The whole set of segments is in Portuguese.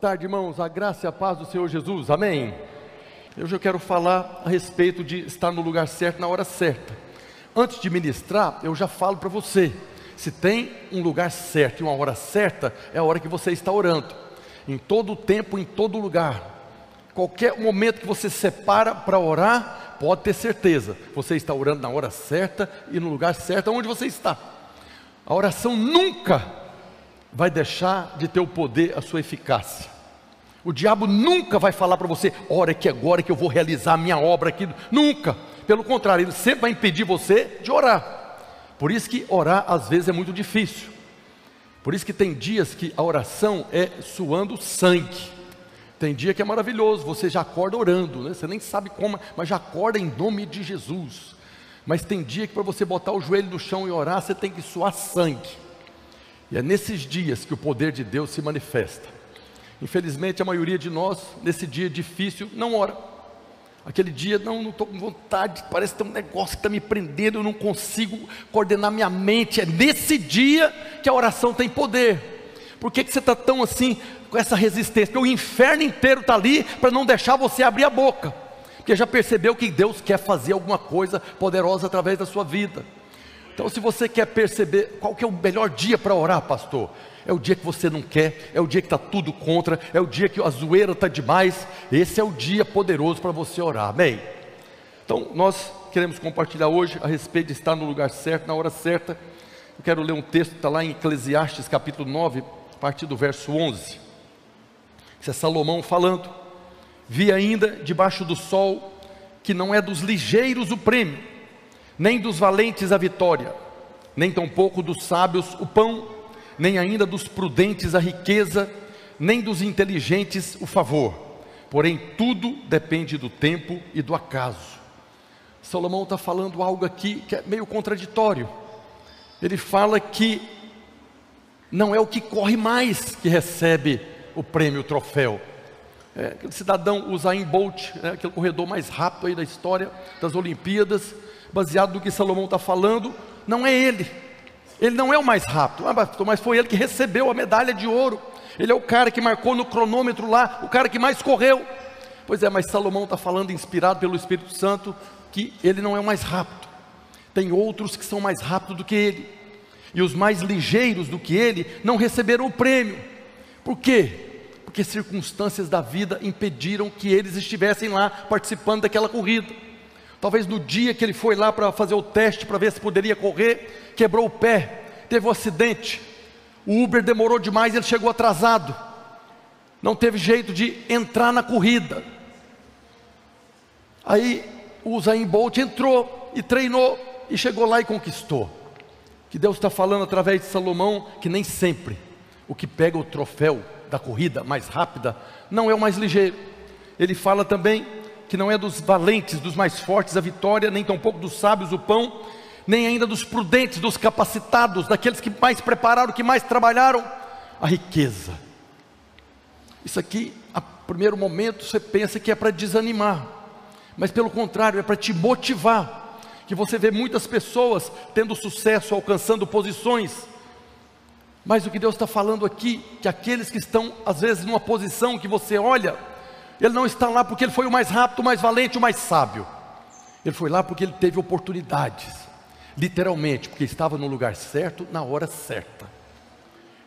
tarde, irmãos. A graça e a paz do Senhor Jesus. Amém. Hoje eu quero falar a respeito de estar no lugar certo na hora certa. Antes de ministrar, eu já falo para você: se tem um lugar certo e uma hora certa, é a hora que você está orando. Em todo o tempo, em todo lugar. Qualquer momento que você separa para orar, pode ter certeza, você está orando na hora certa e no lugar certo, onde você está. A oração nunca vai deixar de ter o poder, a sua eficácia. O diabo nunca vai falar para você, ora que agora que eu vou realizar a minha obra aqui. Nunca. Pelo contrário, ele sempre vai impedir você de orar. Por isso que orar às vezes é muito difícil. Por isso que tem dias que a oração é suando sangue. Tem dia que é maravilhoso, você já acorda orando, né? você nem sabe como, mas já acorda em nome de Jesus. Mas tem dia que para você botar o joelho no chão e orar, você tem que suar sangue. E é nesses dias que o poder de Deus se manifesta. Infelizmente, a maioria de nós, nesse dia difícil, não ora. Aquele dia, não estou com vontade, parece que tem um negócio que está me prendendo, eu não consigo coordenar minha mente. É nesse dia que a oração tem poder. Por que, que você está tão assim, com essa resistência? Porque o inferno inteiro está ali para não deixar você abrir a boca. Porque já percebeu que Deus quer fazer alguma coisa poderosa através da sua vida. Então, se você quer perceber qual que é o melhor dia para orar, pastor, é o dia que você não quer, é o dia que está tudo contra, é o dia que a zoeira está demais. Esse é o dia poderoso para você orar, amém? Então, nós queremos compartilhar hoje a respeito de estar no lugar certo, na hora certa. Eu quero ler um texto que está lá em Eclesiastes capítulo 9, a partir do verso 11. Isso é Salomão falando. Vi ainda debaixo do sol que não é dos ligeiros o prêmio nem dos valentes a vitória, nem tampouco dos sábios o pão, nem ainda dos prudentes a riqueza, nem dos inteligentes o favor. Porém, tudo depende do tempo e do acaso. Salomão está falando algo aqui que é meio contraditório. Ele fala que não é o que corre mais que recebe o prêmio, o troféu. É, aquele cidadão Usain Bolt, é, aquele corredor mais rápido aí da história das Olimpíadas, baseado no que Salomão está falando, não é ele. Ele não é o mais rápido, ah, mas foi ele que recebeu a medalha de ouro. Ele é o cara que marcou no cronômetro lá, o cara que mais correu. Pois é, mas Salomão está falando, inspirado pelo Espírito Santo, que ele não é o mais rápido. Tem outros que são mais rápidos do que ele. E os mais ligeiros do que ele não receberam o prêmio. Por quê? Porque circunstâncias da vida impediram que eles estivessem lá participando daquela corrida. Talvez no dia que ele foi lá para fazer o teste para ver se poderia correr, quebrou o pé, teve um acidente. O Uber demorou demais, ele chegou atrasado. Não teve jeito de entrar na corrida. Aí o Usain Bolt entrou e treinou e chegou lá e conquistou. Que Deus está falando através de Salomão que nem sempre o que pega o troféu da corrida mais rápida não é o mais ligeiro. Ele fala também que não é dos valentes, dos mais fortes a vitória, nem tampouco dos sábios o pão, nem ainda dos prudentes, dos capacitados, daqueles que mais prepararam, que mais trabalharam, a riqueza. Isso aqui, a primeiro momento, você pensa que é para desanimar, mas pelo contrário, é para te motivar. Que você vê muitas pessoas tendo sucesso, alcançando posições, mas o que Deus está falando aqui, que aqueles que estão, às vezes, numa posição que você olha, ele não está lá porque ele foi o mais rápido, o mais valente, o mais sábio. Ele foi lá porque ele teve oportunidades, literalmente, porque estava no lugar certo, na hora certa.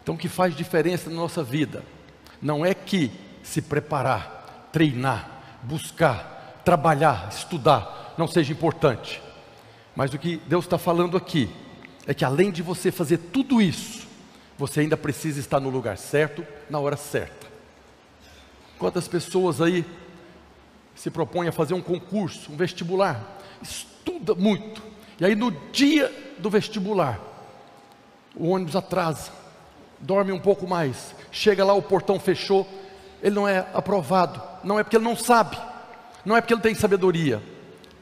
Então, o que faz diferença na nossa vida não é que se preparar, treinar, buscar, trabalhar, estudar não seja importante, mas o que Deus está falando aqui é que além de você fazer tudo isso, você ainda precisa estar no lugar certo, na hora certa. Quantas pessoas aí se propõem a fazer um concurso, um vestibular, estuda muito, e aí no dia do vestibular, o ônibus atrasa, dorme um pouco mais, chega lá, o portão fechou, ele não é aprovado, não é porque ele não sabe, não é porque ele tem sabedoria,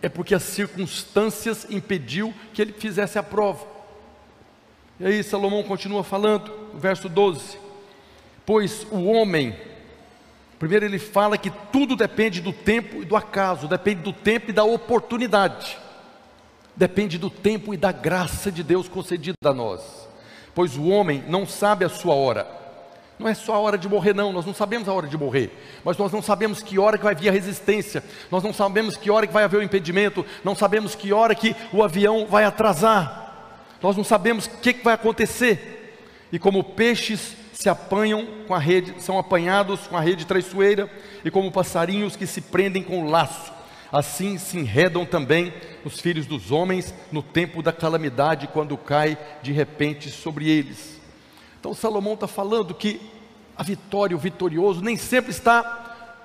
é porque as circunstâncias impediu que ele fizesse a prova. E aí Salomão continua falando, verso 12: Pois o homem Primeiro, ele fala que tudo depende do tempo e do acaso, depende do tempo e da oportunidade, depende do tempo e da graça de Deus concedida a nós, pois o homem não sabe a sua hora, Não é só a hora de morrer, não. Nós não sabemos a hora de morrer. Mas nós não sabemos que hora que vai vir a resistência. Nós não sabemos que hora que vai haver o impedimento. Não sabemos que hora que o avião vai atrasar. Nós não sabemos o que, que vai acontecer. E como peixes se apanham com a rede, são apanhados com a rede traiçoeira, e como passarinhos que se prendem com o laço, assim se enredam também os filhos dos homens no tempo da calamidade, quando cai de repente sobre eles. Então Salomão está falando que a vitória, o vitorioso, nem sempre está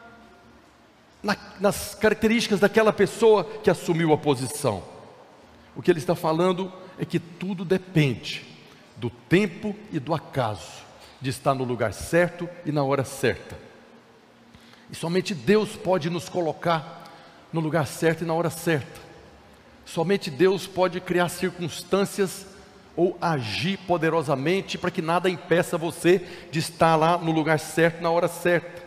na, nas características daquela pessoa que assumiu a posição. O que ele está falando é que tudo depende do tempo e do acaso, de estar no lugar certo e na hora certa. E somente Deus pode nos colocar no lugar certo e na hora certa. Somente Deus pode criar circunstâncias ou agir poderosamente para que nada impeça você de estar lá no lugar certo na hora certa.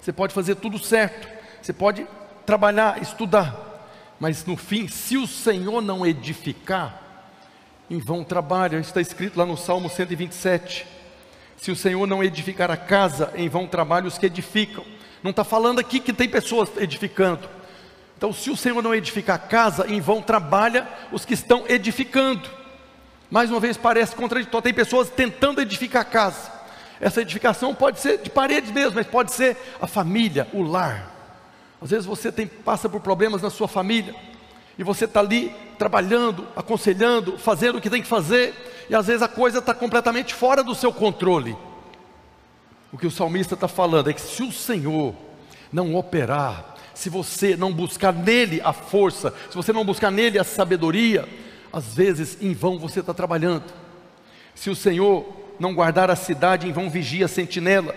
Você pode fazer tudo certo, você pode trabalhar, estudar, mas no fim, se o Senhor não edificar, em vão trabalha, está escrito lá no Salmo 127. Se o Senhor não edificar a casa, em vão trabalham os que edificam. Não está falando aqui que tem pessoas edificando. Então, se o Senhor não edificar a casa, em vão trabalha os que estão edificando mais uma vez parece contraditório. Tem pessoas tentando edificar a casa. Essa edificação pode ser de paredes mesmo, mas pode ser a família, o lar. Às vezes você tem, passa por problemas na sua família e você está ali trabalhando, aconselhando, fazendo o que tem que fazer, e às vezes a coisa está completamente fora do seu controle. O que o salmista está falando é que se o Senhor não operar, se você não buscar nele a força, se você não buscar nele a sabedoria, às vezes em vão você está trabalhando. Se o Senhor não guardar a cidade, em vão vigia a sentinela.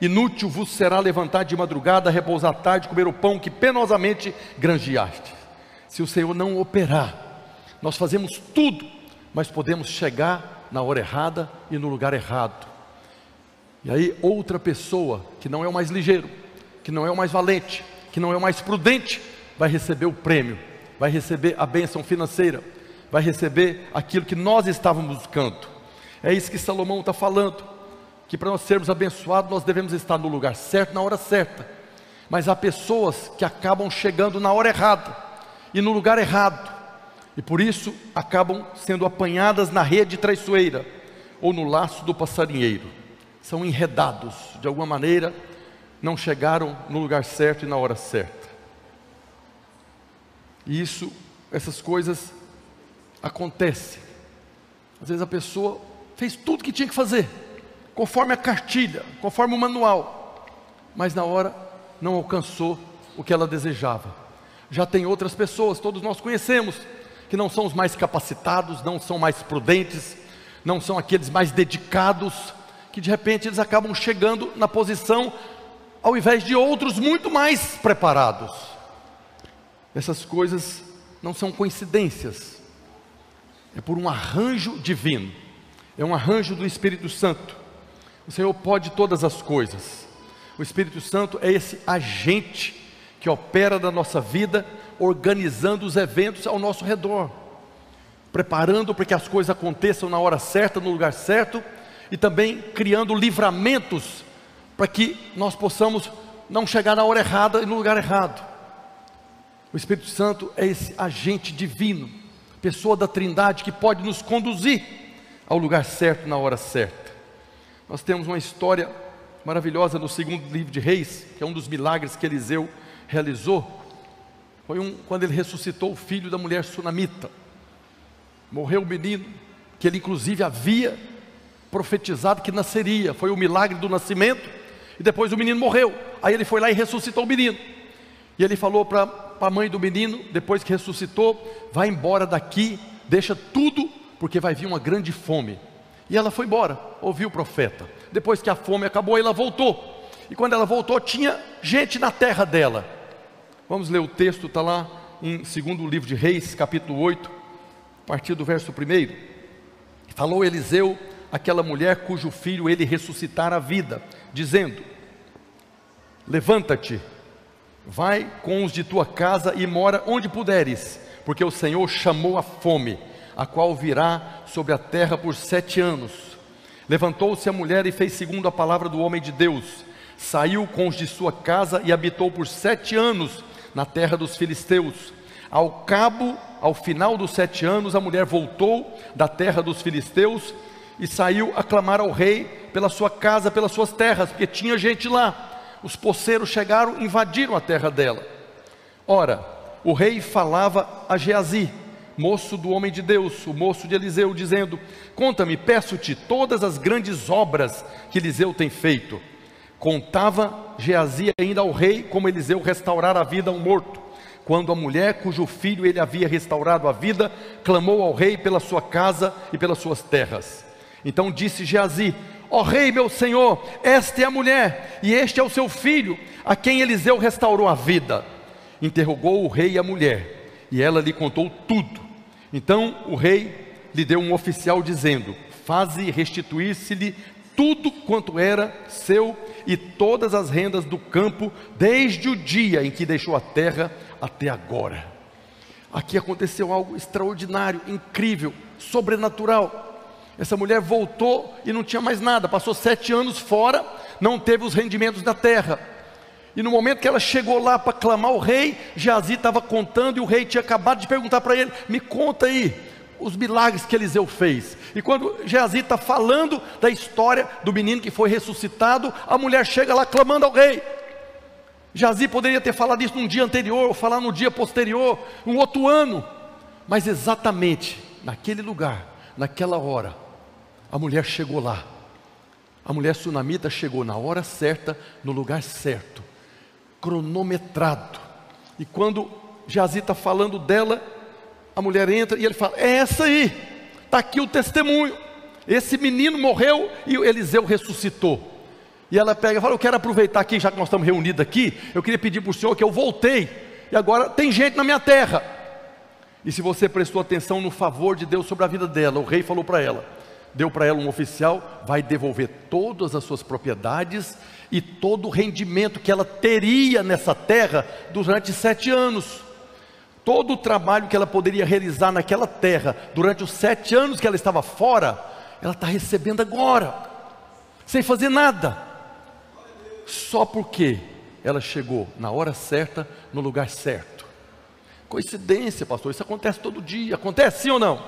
Inútil vos será levantar de madrugada, repousar à tarde, comer o pão que penosamente granjeaste. Se o Senhor não operar, nós fazemos tudo, mas podemos chegar na hora errada e no lugar errado. E aí outra pessoa que não é o mais ligeiro, que não é o mais valente, que não é o mais prudente, vai receber o prêmio, vai receber a bênção financeira, vai receber aquilo que nós estávamos buscando. É isso que Salomão está falando, que para nós sermos abençoados, nós devemos estar no lugar certo, na hora certa. Mas há pessoas que acabam chegando na hora errada e no lugar errado, e por isso acabam sendo apanhadas na rede traiçoeira ou no laço do passarinheiro. São enredados, de alguma maneira, não chegaram no lugar certo e na hora certa. E isso, essas coisas acontece. Às vezes a pessoa fez tudo que tinha que fazer, conforme a cartilha, conforme o manual, mas na hora não alcançou o que ela desejava. Já tem outras pessoas, todos nós conhecemos, que não são os mais capacitados, não são mais prudentes, não são aqueles mais dedicados, que de repente eles acabam chegando na posição ao invés de outros muito mais preparados. Essas coisas não são coincidências, é por um arranjo divino, é um arranjo do Espírito Santo. O Senhor pode todas as coisas. O Espírito Santo é esse agente que opera na nossa vida, organizando os eventos ao nosso redor, preparando para que as coisas aconteçam na hora certa, no lugar certo, e também criando livramentos para que nós possamos não chegar na hora errada e no lugar errado. O Espírito Santo é esse agente divino pessoa da Trindade que pode nos conduzir ao lugar certo na hora certa. Nós temos uma história maravilhosa no segundo livro de Reis, que é um dos milagres que Eliseu realizou. Foi um, quando ele ressuscitou o filho da mulher sunamita. Morreu o menino, que ele inclusive havia profetizado que nasceria. Foi o milagre do nascimento, e depois o menino morreu. Aí ele foi lá e ressuscitou o menino. E ele falou para a mãe do menino, depois que ressuscitou, vai embora daqui, deixa tudo, porque vai vir uma grande fome. E ela foi embora, ouviu o profeta. Depois que a fome acabou, ela voltou. E quando ela voltou, tinha gente na terra dela. Vamos ler o texto, está lá em segundo livro de Reis, capítulo 8, a partir do verso 1. Falou Eliseu aquela mulher cujo filho ele ressuscitara a vida, dizendo: Levanta-te, Vai com os de tua casa e mora onde puderes, porque o Senhor chamou a fome, a qual virá sobre a terra por sete anos. Levantou-se a mulher e fez segundo a palavra do homem de Deus. Saiu com os de sua casa e habitou por sete anos na terra dos filisteus. Ao cabo, ao final dos sete anos, a mulher voltou da terra dos filisteus e saiu a clamar ao rei pela sua casa, pelas suas terras, porque tinha gente lá. Os poceiros chegaram, invadiram a terra dela. Ora, o rei falava a Geazi, moço do homem de Deus, o moço de Eliseu, dizendo: Conta-me, peço-te, todas as grandes obras que Eliseu tem feito. Contava Geazi ainda ao rei como Eliseu restaurar a vida a um morto. Quando a mulher cujo filho ele havia restaurado a vida, clamou ao rei pela sua casa e pelas suas terras. Então disse Geazi: Ó rei, meu senhor, esta é a mulher, e este é o seu filho, a quem Eliseu restaurou a vida. Interrogou o rei a mulher, e ela lhe contou tudo. Então o rei lhe deu um oficial dizendo: Faze restituir-se-lhe tudo quanto era seu e todas as rendas do campo, desde o dia em que deixou a terra até agora. Aqui aconteceu algo extraordinário, incrível, sobrenatural. Essa mulher voltou e não tinha mais nada, passou sete anos fora, não teve os rendimentos da terra. E no momento que ela chegou lá para clamar o rei, Geazi estava contando e o rei tinha acabado de perguntar para ele: Me conta aí os milagres que Eliseu fez. E quando Geazi está falando da história do menino que foi ressuscitado, a mulher chega lá clamando ao rei. Geazi poderia ter falado isso num dia anterior, ou falar no dia posterior, um outro ano, mas exatamente naquele lugar, naquela hora, a mulher chegou lá. A mulher sunamita chegou na hora certa, no lugar certo, cronometrado. E quando Jazi está falando dela, a mulher entra e ele fala: É essa aí, está aqui o testemunho. Esse menino morreu e Eliseu ressuscitou. E ela pega e fala: Eu quero aproveitar aqui, já que nós estamos reunidos aqui, eu queria pedir para o senhor que eu voltei, e agora tem gente na minha terra. E se você prestou atenção no favor de Deus sobre a vida dela, o rei falou para ela: deu para ela um oficial, vai devolver todas as suas propriedades e todo o rendimento que ela teria nessa terra durante sete anos. Todo o trabalho que ela poderia realizar naquela terra durante os sete anos que ela estava fora, ela está recebendo agora, sem fazer nada, só porque ela chegou na hora certa, no lugar certo. Coincidência, pastor, isso acontece todo dia, acontece sim ou não?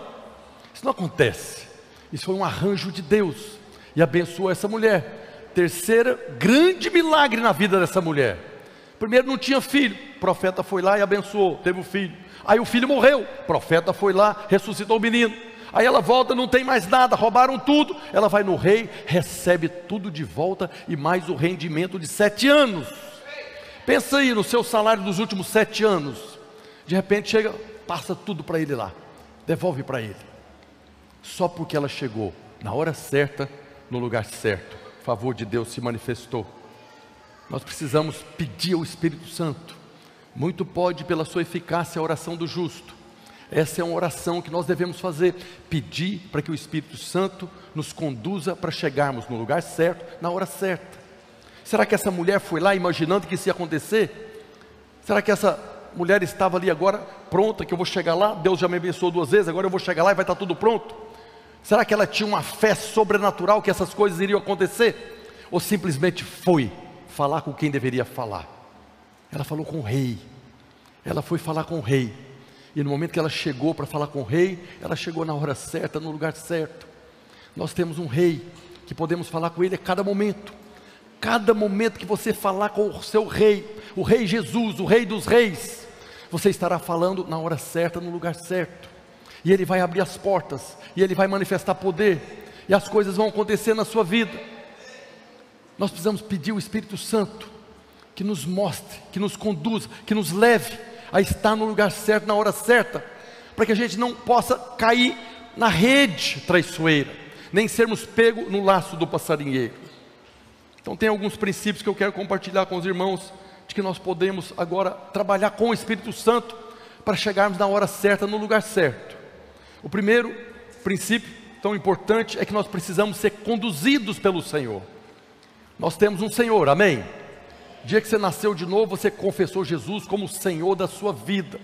Isso não acontece. Isso foi um arranjo de Deus e abençoou essa mulher. Terceira, grande milagre na vida dessa mulher. Primeiro, não tinha filho, o profeta foi lá e abençoou, teve o um filho. Aí o filho morreu, o profeta foi lá, ressuscitou o menino. Aí ela volta, não tem mais nada, roubaram tudo. Ela vai no rei, recebe tudo de volta e mais o rendimento de sete anos. Pensa aí no seu salário dos últimos sete anos. De repente chega, passa tudo para ele lá, devolve para ele só porque ela chegou na hora certa, no lugar certo. O favor de Deus se manifestou. Nós precisamos pedir ao Espírito Santo. Muito pode pela sua eficácia a oração do justo. Essa é uma oração que nós devemos fazer, pedir para que o Espírito Santo nos conduza para chegarmos no lugar certo, na hora certa. Será que essa mulher foi lá imaginando que isso ia acontecer? Será que essa mulher estava ali agora pronta, que eu vou chegar lá? Deus já me abençoou duas vezes, agora eu vou chegar lá e vai estar tudo pronto? Será que ela tinha uma fé sobrenatural que essas coisas iriam acontecer? Ou simplesmente foi falar com quem deveria falar? Ela falou com o rei. Ela foi falar com o rei. E no momento que ela chegou para falar com o rei, ela chegou na hora certa, no lugar certo. Nós temos um rei que podemos falar com ele a cada momento. Cada momento que você falar com o seu rei, o rei Jesus, o rei dos reis, você estará falando na hora certa, no lugar certo e Ele vai abrir as portas, e Ele vai manifestar poder, e as coisas vão acontecer na sua vida. Nós precisamos pedir o Espírito Santo que nos mostre, que nos conduza, que nos leve a estar no lugar certo, na hora certa, para que a gente não possa cair na rede traiçoeira, nem sermos pegos no laço do passarinheiro. Então, tem alguns princípios que eu quero compartilhar com os irmãos, de que nós podemos agora trabalhar com o Espírito Santo para chegarmos na hora certa, no lugar certo. O primeiro princípio tão importante é que nós precisamos ser conduzidos pelo Senhor. Nós temos um Senhor, amém? Dia que você nasceu de novo, você confessou Jesus como Senhor da sua vida,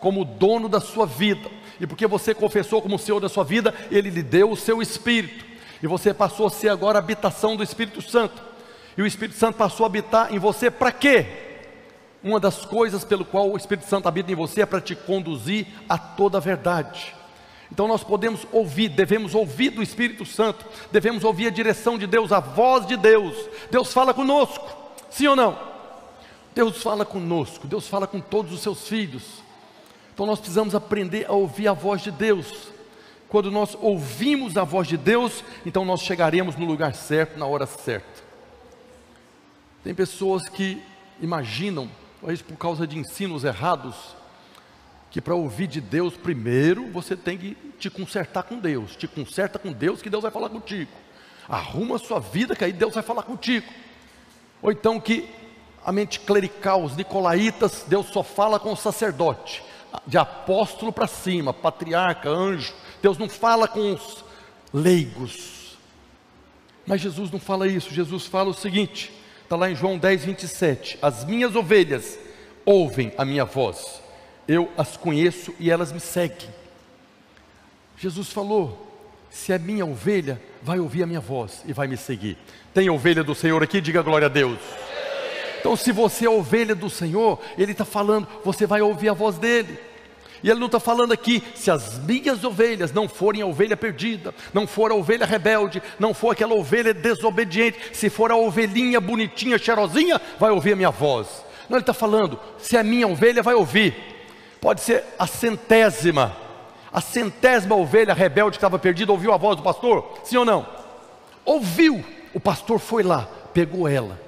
como dono da sua vida. E porque você confessou como Senhor da sua vida, Ele lhe deu o seu Espírito. E você passou a ser agora a habitação do Espírito Santo. E o Espírito Santo passou a habitar em você para quê? Uma das coisas pelo qual o Espírito Santo habita em você é para te conduzir a toda a verdade. Então nós podemos ouvir, devemos ouvir do Espírito Santo, devemos ouvir a direção de Deus, a voz de Deus. Deus fala conosco, sim ou não? Deus fala conosco, Deus fala com todos os seus filhos. Então nós precisamos aprender a ouvir a voz de Deus. Quando nós ouvimos a voz de Deus, então nós chegaremos no lugar certo, na hora certa. Tem pessoas que imaginam, talvez por causa de ensinos errados, que para ouvir de Deus primeiro você tem que te consertar com Deus, te conserta com Deus que Deus vai falar contigo. Arruma a sua vida que aí Deus vai falar contigo. Ou então que a mente clerical, os nicolaítas, Deus só fala com o sacerdote, de apóstolo para cima, patriarca, anjo, Deus não fala com os leigos. Mas Jesus não fala isso, Jesus fala o seguinte: está lá em João 10, 27. As minhas ovelhas ouvem a minha voz, eu as conheço e elas me seguem. Jesus falou: se é minha ovelha, vai ouvir a minha voz e vai me seguir. Tem ovelha do Senhor aqui? Diga glória a Deus. Então, se você é ovelha do Senhor, Ele está falando, você vai ouvir a voz dele. E ele não está falando aqui, se as minhas ovelhas não forem a ovelha perdida, não for a ovelha rebelde, não for aquela ovelha desobediente, se for a ovelhinha bonitinha, cheirosinha, vai ouvir a minha voz. Não, ele está falando, se é minha ovelha, vai ouvir. Pode ser a centésima, a centésima ovelha rebelde que estava perdida, ouviu a voz do pastor? Sim ou não? Ouviu, o pastor foi lá, pegou ela,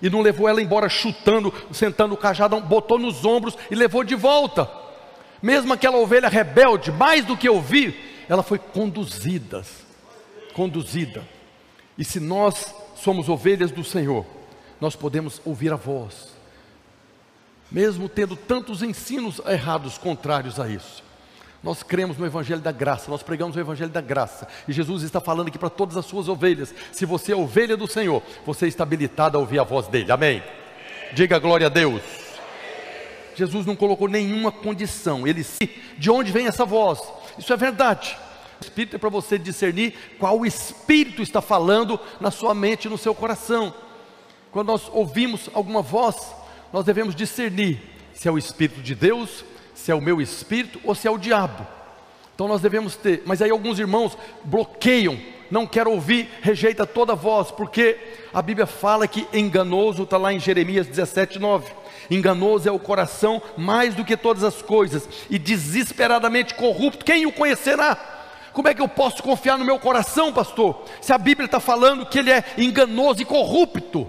e não levou ela embora chutando, sentando o cajado, botou nos ombros e levou de volta mesmo aquela ovelha rebelde, mais do que ouvir, ela foi conduzida, conduzida. E se nós somos ovelhas do Senhor, nós podemos ouvir a voz, mesmo tendo tantos ensinos errados contrários a isso. Nós cremos no Evangelho da Graça, nós pregamos o Evangelho da Graça, e Jesus está falando aqui para todas as suas ovelhas: se você é ovelha do Senhor, você está habilitado a ouvir a voz dele, amém? Diga glória a Deus. Jesus não colocou nenhuma condição. Ele de onde vem essa voz? Isso é verdade. O Espírito é para você discernir qual Espírito está falando na sua mente e no seu coração. Quando nós ouvimos alguma voz, nós devemos discernir se é o Espírito de Deus, se é o meu Espírito ou se é o diabo. Então nós devemos ter, mas aí alguns irmãos bloqueiam, não quer ouvir, rejeita toda voz, porque a Bíblia fala que enganoso está lá em Jeremias 17, 9 Enganoso é o coração mais do que todas as coisas, e desesperadamente corrupto. Quem o conhecerá? Como é que eu posso confiar no meu coração, pastor? Se a Bíblia está falando que ele é enganoso e corrupto.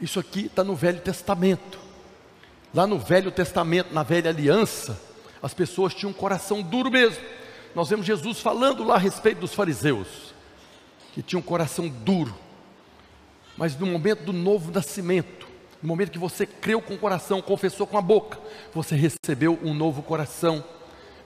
Isso aqui está no Velho Testamento. Lá no Velho Testamento, na velha aliança, as pessoas tinham um coração duro mesmo. Nós vemos Jesus falando lá a respeito dos fariseus, que tinham um coração duro. Mas no momento do novo nascimento, no momento que você creu com o coração, confessou com a boca, você recebeu um novo coração.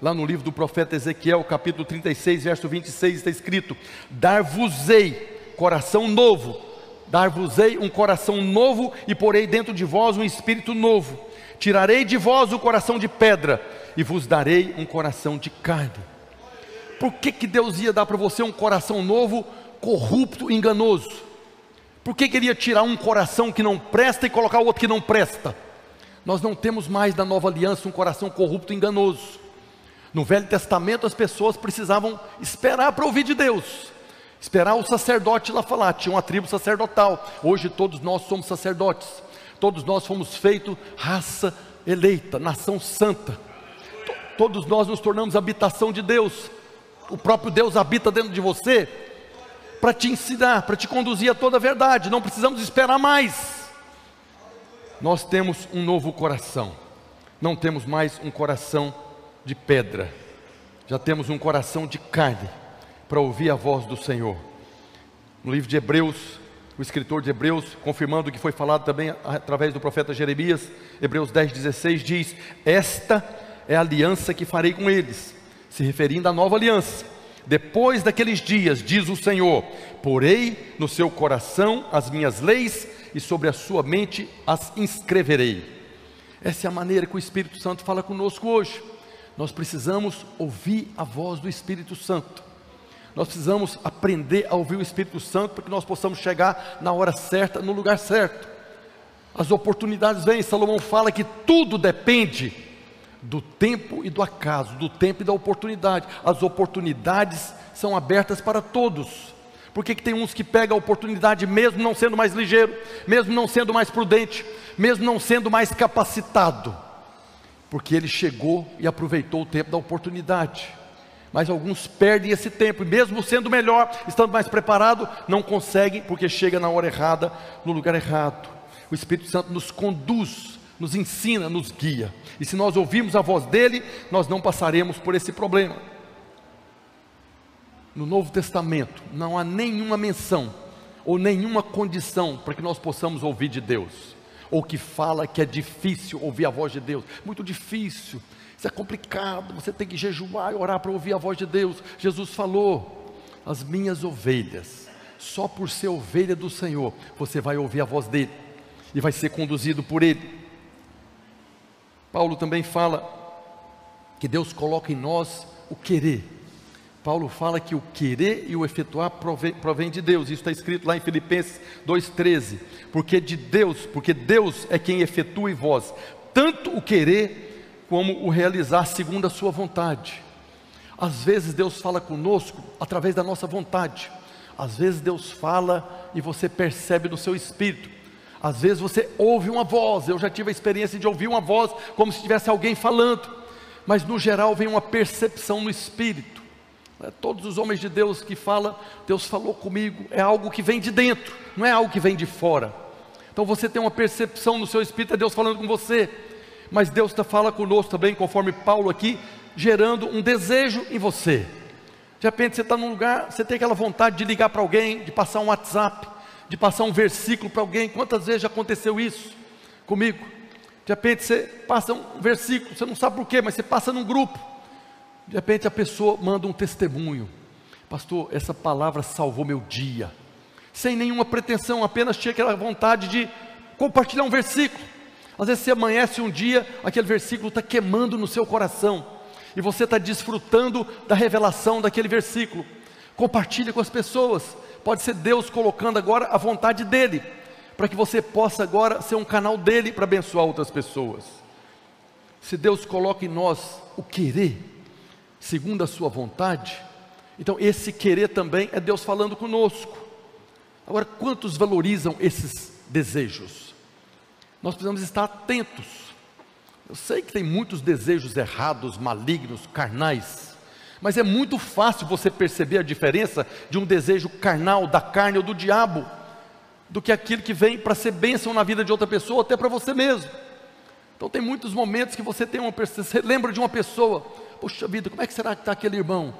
Lá no livro do profeta Ezequiel, capítulo 36, verso 26, está escrito: Dar-vos-ei coração novo, dar-vos-ei um coração novo e porei dentro de vós um espírito novo. Tirarei de vós o coração de pedra e vos darei um coração de carne. Por que, que Deus ia dar para você um coração novo, corrupto, enganoso? Por que queria tirar um coração que não presta e colocar outro que não presta? Nós não temos mais na nova aliança um coração corrupto e enganoso. No Velho Testamento as pessoas precisavam esperar para ouvir de Deus, esperar o sacerdote lá falar. Tinha uma tribo sacerdotal. Hoje todos nós somos sacerdotes. Todos nós fomos feitos raça eleita, nação santa. Todos nós nos tornamos habitação de Deus. O próprio Deus habita dentro de você para te ensinar, para te conduzir a toda a verdade. Não precisamos esperar mais. Nós temos um novo coração. Não temos mais um coração de pedra. Já temos um coração de carne para ouvir a voz do Senhor. No livro de Hebreus, o escritor de Hebreus, confirmando o que foi falado também através do profeta Jeremias, Hebreus 10, 16 diz: Esta é a aliança que farei com eles, se referindo à nova aliança depois daqueles dias, diz o Senhor: porei no seu coração as minhas leis e sobre a sua mente as inscreverei. Essa é a maneira que o Espírito Santo fala conosco hoje. Nós precisamos ouvir a voz do Espírito Santo. Nós precisamos aprender a ouvir o Espírito Santo para que nós possamos chegar na hora certa, no lugar certo. As oportunidades vêm, Salomão fala que tudo depende do tempo e do acaso, do tempo e da oportunidade. As oportunidades são abertas para todos. Por que, que tem uns que pegam a oportunidade mesmo não sendo mais ligeiro, mesmo não sendo mais prudente, mesmo não sendo mais capacitado? Porque ele chegou e aproveitou o tempo da oportunidade. Mas alguns perdem esse tempo, e mesmo sendo melhor, estando mais preparado, não conseguem, porque chega na hora errada, no lugar errado. O Espírito Santo nos conduz, nos ensina, nos guia. E se nós ouvirmos a voz dele, nós não passaremos por esse problema. No Novo Testamento não há nenhuma menção ou nenhuma condição para que nós possamos ouvir de Deus, ou que fala que é difícil ouvir a voz de Deus. Muito difícil, isso é complicado, você tem que jejuar e orar para ouvir a voz de Deus. Jesus falou: As minhas ovelhas, só por ser ovelha do Senhor, você vai ouvir a voz dele e vai ser conduzido por ele. Paulo também fala que Deus coloca em nós o querer Paulo fala que o querer e o efetuar provém, provém de Deus. Isso está escrito lá em Filipenses 2,13. Porque de Deus, porque Deus é quem efetua em vós, tanto o querer como o realizar segundo a sua vontade. Às vezes Deus fala conosco através da nossa vontade. Às vezes Deus fala e você percebe no seu espírito. Às vezes você ouve uma voz. Eu já tive a experiência de ouvir uma voz como se tivesse alguém falando. Mas no geral vem uma percepção no espírito. É, todos os homens de Deus que falam, Deus falou comigo, é algo que vem de dentro, não é algo que vem de fora. Então você tem uma percepção no seu espírito, é Deus falando com você, mas Deus está fala conosco também, conforme Paulo aqui, gerando um desejo em você. De repente você está num lugar, você tem aquela vontade de ligar para alguém, de passar um WhatsApp, de passar um versículo para alguém. Quantas vezes já aconteceu isso comigo? De repente você passa um versículo, você não sabe por quê, mas você passa num grupo. De repente a pessoa manda um testemunho. Pastor, essa palavra salvou meu dia. Sem nenhuma pretensão, apenas tinha aquela vontade de compartilhar um versículo. Às vezes você amanhece um dia, aquele versículo está queimando no seu coração. E você está desfrutando da revelação daquele versículo. Compartilhe com as pessoas. Pode ser Deus colocando agora a vontade dele, para que você possa agora ser um canal dele para abençoar outras pessoas. Se Deus coloca em nós o querer, segundo a sua vontade, então esse querer também é Deus falando conosco. Agora, quantos valorizam esses desejos? Nós precisamos estar atentos. Eu sei que tem muitos desejos errados, malignos, carnais, mas é muito fácil você perceber a diferença de um desejo carnal, da carne ou do diabo, do que aquilo que vem para ser bênção na vida de outra pessoa, até para você mesmo. Então tem muitos momentos que você tem uma você lembra de uma pessoa, Poxa vida, como é que será que está aquele irmão?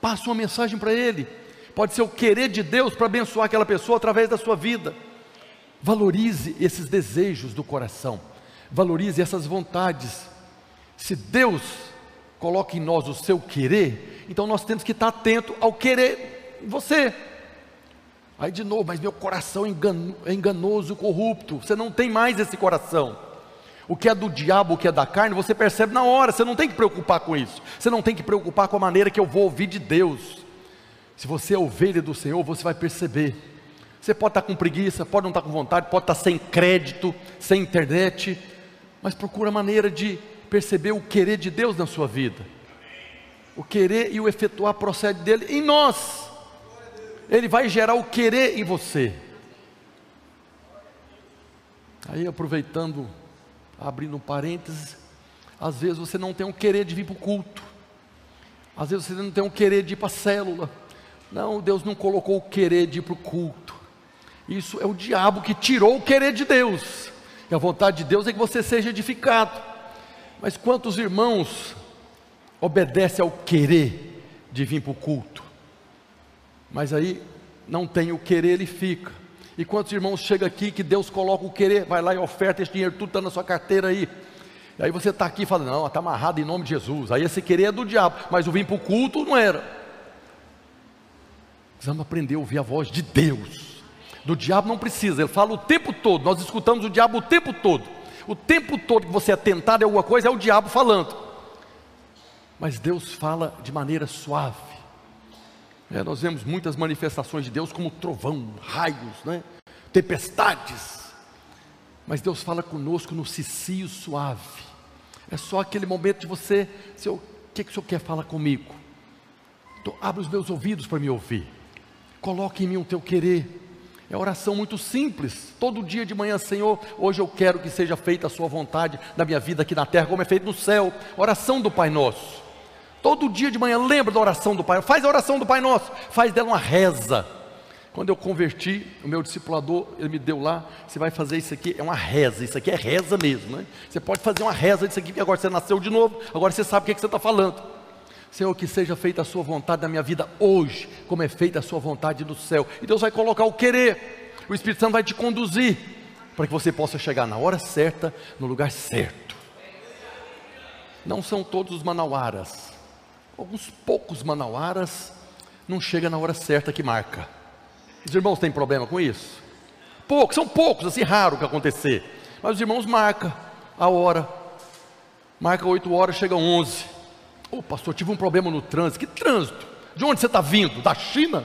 Passa uma mensagem para ele. Pode ser o querer de Deus para abençoar aquela pessoa através da sua vida. Valorize esses desejos do coração. Valorize essas vontades. Se Deus coloca em nós o seu querer, então nós temos que estar atento ao querer em você. Aí de novo, mas meu coração é enganoso, corrupto. Você não tem mais esse coração. O que é do diabo, o que é da carne, você percebe na hora, você não tem que preocupar com isso. Você não tem que preocupar com a maneira que eu vou ouvir de Deus. Se você é ovelha do Senhor, você vai perceber. Você pode estar com preguiça, pode não estar com vontade, pode estar sem crédito, sem internet, mas procura maneira de perceber o querer de Deus na sua vida. O querer e o efetuar procede dele em nós. Ele vai gerar o querer em você. Aí aproveitando abrindo um parênteses, às vezes você não tem um querer de vir para o culto, às vezes você não tem um querer de ir para a célula. Não, Deus não colocou o querer de ir para o culto. Isso é o diabo que tirou o querer de Deus. E a vontade de Deus é que você seja edificado. Mas quantos irmãos obedecem ao querer de vir para o culto? Mas aí não tem o querer, ele fica. E quantos irmãos chegam aqui que Deus coloca o querer, vai lá e oferta esse dinheiro, tudo está na sua carteira aí. E aí você está aqui e fala, não, está amarrado em nome de Jesus. Aí esse querer é do diabo, mas o vir para o culto não era. Precisamos aprender a ouvir a voz de Deus. Do diabo não precisa, ele fala o tempo todo, nós escutamos o diabo o tempo todo. O tempo todo que você é tentado em alguma coisa é o diabo falando. Mas Deus fala de maneira suave. É, nós vemos muitas manifestações de Deus como trovão, raios, né? tempestades. Mas Deus fala conosco no cicio suave. É só aquele momento de você, o que, que o Senhor quer falar comigo? Então, abre os meus ouvidos para me ouvir. Coloque em mim o teu querer. É oração muito simples. Todo dia de manhã, Senhor, hoje eu quero que seja feita a Sua vontade na minha vida aqui na terra, como é feito no céu. Oração do Pai Nosso. Todo dia de manhã, lembra da oração do Pai. Faz a oração do Pai Nosso. Faz dela uma reza. Quando eu converti, o meu discipulador, ele me deu lá, você vai fazer isso aqui, é uma reza, isso aqui é reza mesmo, né? Você pode fazer uma reza disso aqui, porque agora você nasceu de novo, agora você sabe o que, é que você está falando. Senhor, que seja feita a sua vontade na minha vida hoje, como é feita a sua vontade no céu. E Deus vai colocar o querer, o Espírito Santo vai te conduzir, para que você possa chegar na hora certa, no lugar certo. Não são todos os manauaras, alguns poucos manauaras não chega na hora certa que marca. Os irmãos têm problema com isso? Poucos, são poucos, assim, raro que acontecer. Mas os irmãos marcam a hora, marca 8 horas, chega 11. Ô oh, pastor, tive um problema no trânsito. Que trânsito? De onde você está vindo? Da China?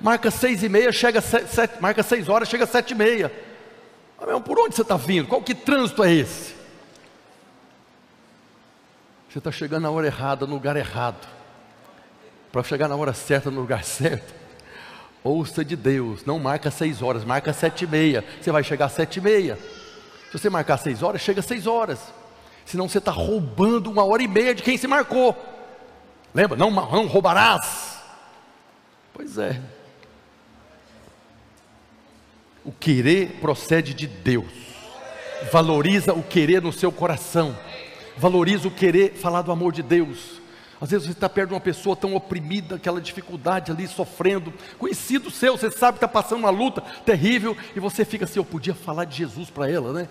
Marca seis e meia, chega sete, marca seis horas, chega sete e meia. Ah, por onde você está vindo? Qual que trânsito é esse? Você está chegando na hora errada, no lugar errado. Para chegar na hora certa, no lugar certo. Ouça de Deus, não marca seis horas, marca sete e meia. Você vai chegar às sete e meia. Se você marcar seis horas, chega às seis horas senão você está roubando uma hora e meia de quem se marcou. Lembra? Não, não roubarás. Pois é. O querer procede de Deus. Valoriza o querer no seu coração. Valoriza o querer falar do amor de Deus. Às vezes você está perto de uma pessoa tão oprimida, aquela dificuldade ali, sofrendo, conhecido seu, você sabe que está passando uma luta terrível, e você fica assim: eu podia falar de Jesus para ela, né?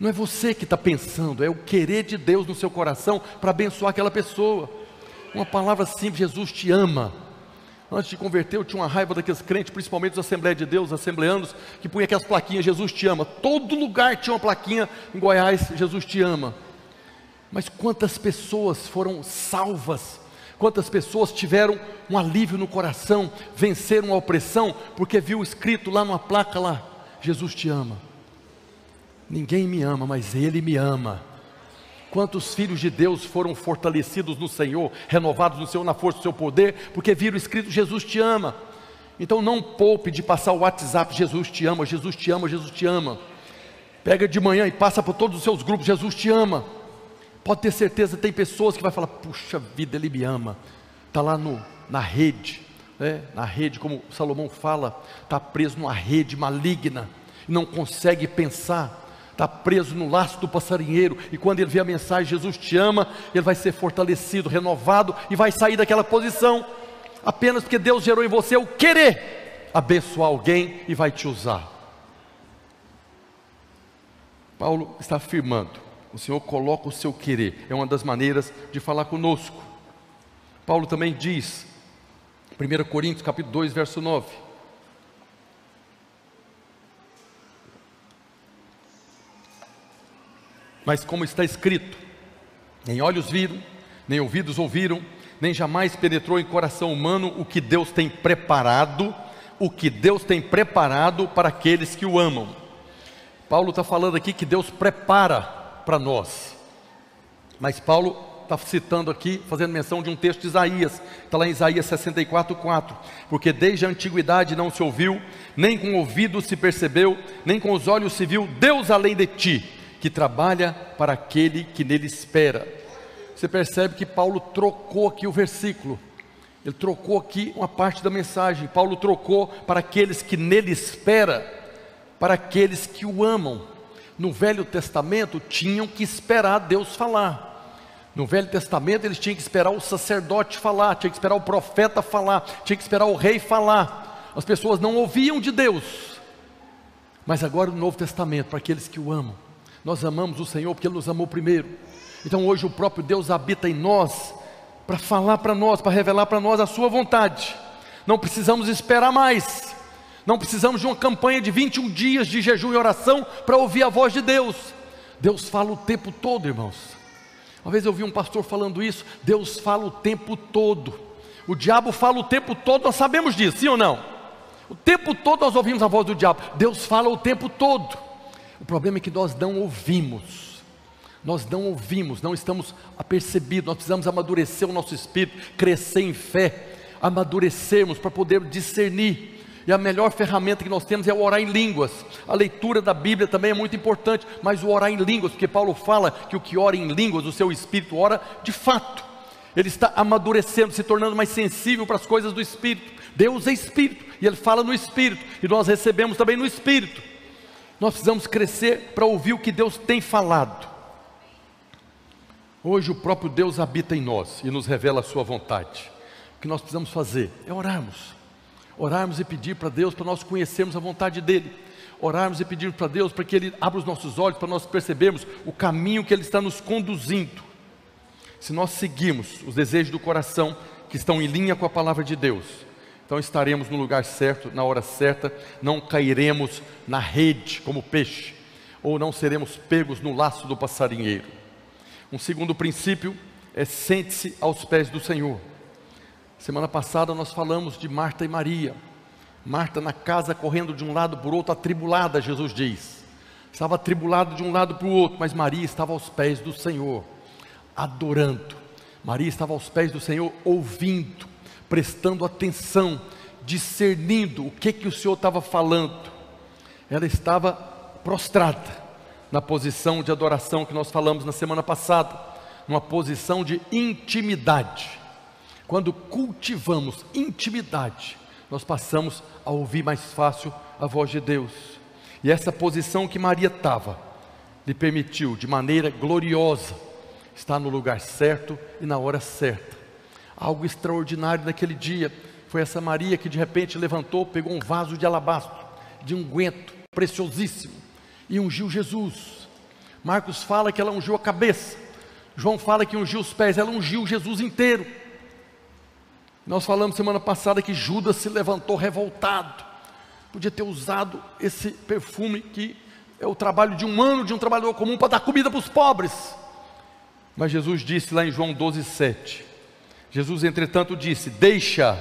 Não é você que está pensando, é o querer de Deus no seu coração para abençoar aquela pessoa. Uma palavra simples: Jesus te ama. Antes de converter, eu tinha uma raiva daqueles crentes, principalmente os Assembleia de Deus, assembleanos, que punham aquelas plaquinhas: Jesus te ama. Todo lugar tinha uma plaquinha em Goiás: Jesus te ama. Mas quantas pessoas foram salvas? Quantas pessoas tiveram um alívio no coração, venceram a opressão, porque viu escrito lá numa placa lá: Jesus te ama. Ninguém me ama, mas Ele me ama. Quantos filhos de Deus foram fortalecidos no Senhor, renovados no Senhor, na força do seu poder, porque viram escrito: Jesus te ama. Então não poupe de passar o WhatsApp: Jesus te ama, Jesus te ama, Jesus te ama. Pega de manhã e passa por todos os seus grupos: Jesus te ama. Pode ter certeza, tem pessoas que vai falar: puxa vida, Ele me ama. Está lá no, na rede, né? na rede, como Salomão fala, está preso numa rede maligna, não consegue pensar está preso no laço do passarinheiro, e quando ele vê a mensagem, Jesus te ama, ele vai ser fortalecido, renovado e vai sair daquela posição, apenas porque Deus gerou em você o querer abençoar alguém e vai te usar. Paulo está afirmando: o Senhor coloca o seu querer, é uma das maneiras de falar conosco. Paulo também diz, 1 Coríntios capítulo 2, verso 9. Mas como está escrito, nem olhos viram, nem ouvidos ouviram, nem jamais penetrou em coração humano o que Deus tem preparado, o que Deus tem preparado para aqueles que o amam. Paulo está falando aqui que Deus prepara para nós, mas Paulo está citando aqui, fazendo menção de um texto de Isaías, está lá em Isaías 64, 4, porque desde a antiguidade não se ouviu, nem com o ouvido se percebeu, nem com os olhos se viu Deus além de ti que trabalha para aquele que nele espera. Você percebe que Paulo trocou aqui o versículo. Ele trocou aqui uma parte da mensagem. Paulo trocou para aqueles que nele espera, para aqueles que o amam. No Velho Testamento tinham que esperar Deus falar. No Velho Testamento eles tinham que esperar o sacerdote falar, tinha que esperar o profeta falar, tinha que esperar o rei falar. As pessoas não ouviam de Deus. Mas agora no Novo Testamento, para aqueles que o amam, nós amamos o Senhor porque Ele nos amou primeiro. Então hoje o próprio Deus habita em nós para falar para nós, para revelar para nós a Sua vontade. Não precisamos esperar mais. Não precisamos de uma campanha de 21 dias de jejum e oração para ouvir a voz de Deus. Deus fala o tempo todo, irmãos. Uma vez eu vi um pastor falando isso. Deus fala o tempo todo. O diabo fala o tempo todo, nós sabemos disso, sim ou não? O tempo todo nós ouvimos a voz do diabo. Deus fala o tempo todo. O problema é que nós não ouvimos. Nós não ouvimos, não estamos apercebidos. Nós precisamos amadurecer o nosso espírito, crescer em fé, amadurecermos para poder discernir. E a melhor ferramenta que nós temos é o orar em línguas. A leitura da Bíblia também é muito importante, mas o orar em línguas, porque Paulo fala que o que ora em línguas, o seu espírito ora de fato. Ele está amadurecendo, se tornando mais sensível para as coisas do espírito. Deus é espírito, e ele fala no espírito, e nós recebemos também no espírito. Nós precisamos crescer para ouvir o que Deus tem falado. Hoje o próprio Deus habita em nós e nos revela a sua vontade. O que nós precisamos fazer é orarmos orarmos e pedir para Deus para nós conhecermos a vontade dEle, orarmos e pedir para Deus para que Ele abra os nossos olhos para nós percebermos o caminho que Ele está nos conduzindo. Se nós seguirmos os desejos do coração que estão em linha com a palavra de Deus, então estaremos no lugar certo, na hora certa, não cairemos na rede como peixe, ou não seremos pegos no laço do passarinheiro. Um segundo princípio é sente-se aos pés do Senhor. Semana passada nós falamos de Marta e Maria. Marta na casa correndo de um lado para o outro, atribulada, Jesus diz. Estava atribulada de um lado para o outro, mas Maria estava aos pés do Senhor, adorando. Maria estava aos pés do Senhor, ouvindo, prestando atenção, discernindo o que, que o Senhor estava falando. Ela estava prostrada na posição de adoração que nós falamos na semana passada, numa posição de intimidade. Quando cultivamos intimidade, nós passamos a ouvir mais fácil a voz de Deus. E essa posição que Maria estava, lhe permitiu, de maneira gloriosa, estar no lugar certo e na hora certa. Algo extraordinário naquele dia foi essa Maria que de repente levantou, pegou um vaso de alabastro, de unguento preciosíssimo, e ungiu Jesus. Marcos fala que ela ungiu a cabeça, João fala que ungiu os pés, ela ungiu Jesus inteiro. Nós falamos semana passada que Judas se levantou revoltado. Podia ter usado esse perfume que é o trabalho de um ano de um trabalhador comum para dar comida para os pobres. Mas Jesus disse lá em João 12, 7. Jesus, entretanto, disse: Deixa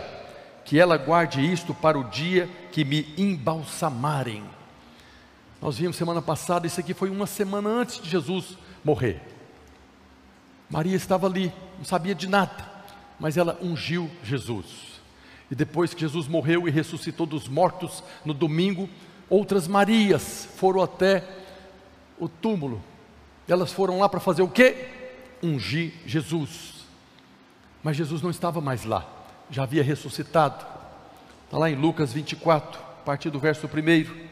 que ela guarde isto para o dia que me embalsamarem. Nós vimos semana passada, isso aqui foi uma semana antes de Jesus morrer. Maria estava ali, não sabia de nada mas ela ungiu Jesus. E depois que Jesus morreu e ressuscitou dos mortos no domingo, outras Marias foram até o túmulo. Elas foram lá para fazer o quê? Ungir Jesus. Mas Jesus não estava mais lá, já havia ressuscitado. Está lá em Lucas 24, a partir do verso 1.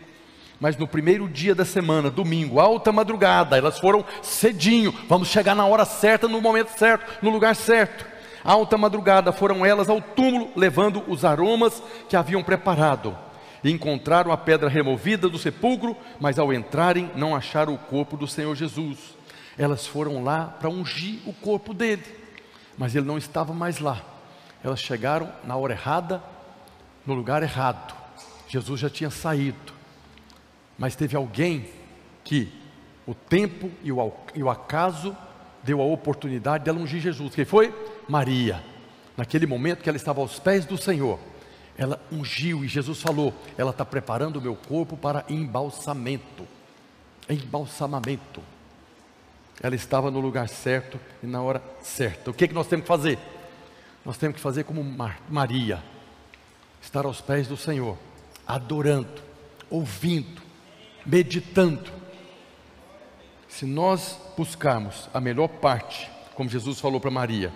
Mas no primeiro dia da semana, domingo, alta madrugada, elas foram cedinho, vamos chegar na hora certa, no momento certo, no lugar certo alta madrugada foram elas ao túmulo, levando os aromas que haviam preparado. E encontraram a pedra removida do sepulcro, mas ao entrarem não acharam o corpo do Senhor Jesus. Elas foram lá para ungir o corpo dele, mas ele não estava mais lá. Elas chegaram na hora errada, no lugar errado. Jesus já tinha saído, mas teve alguém que o tempo e o, acaso deu a oportunidade de ela ungir Jesus. Quem foi? Maria. Naquele momento que ela estava aos pés do Senhor, ela ungiu e Jesus falou: Ela está preparando o meu corpo para embalsamento. Embalsamamento. Ela estava no lugar certo e na hora certa. O que, que nós temos que fazer? Nós temos que fazer como Maria, estar aos pés do Senhor, adorando, ouvindo, meditando se nós buscarmos a melhor parte, como Jesus falou para Maria,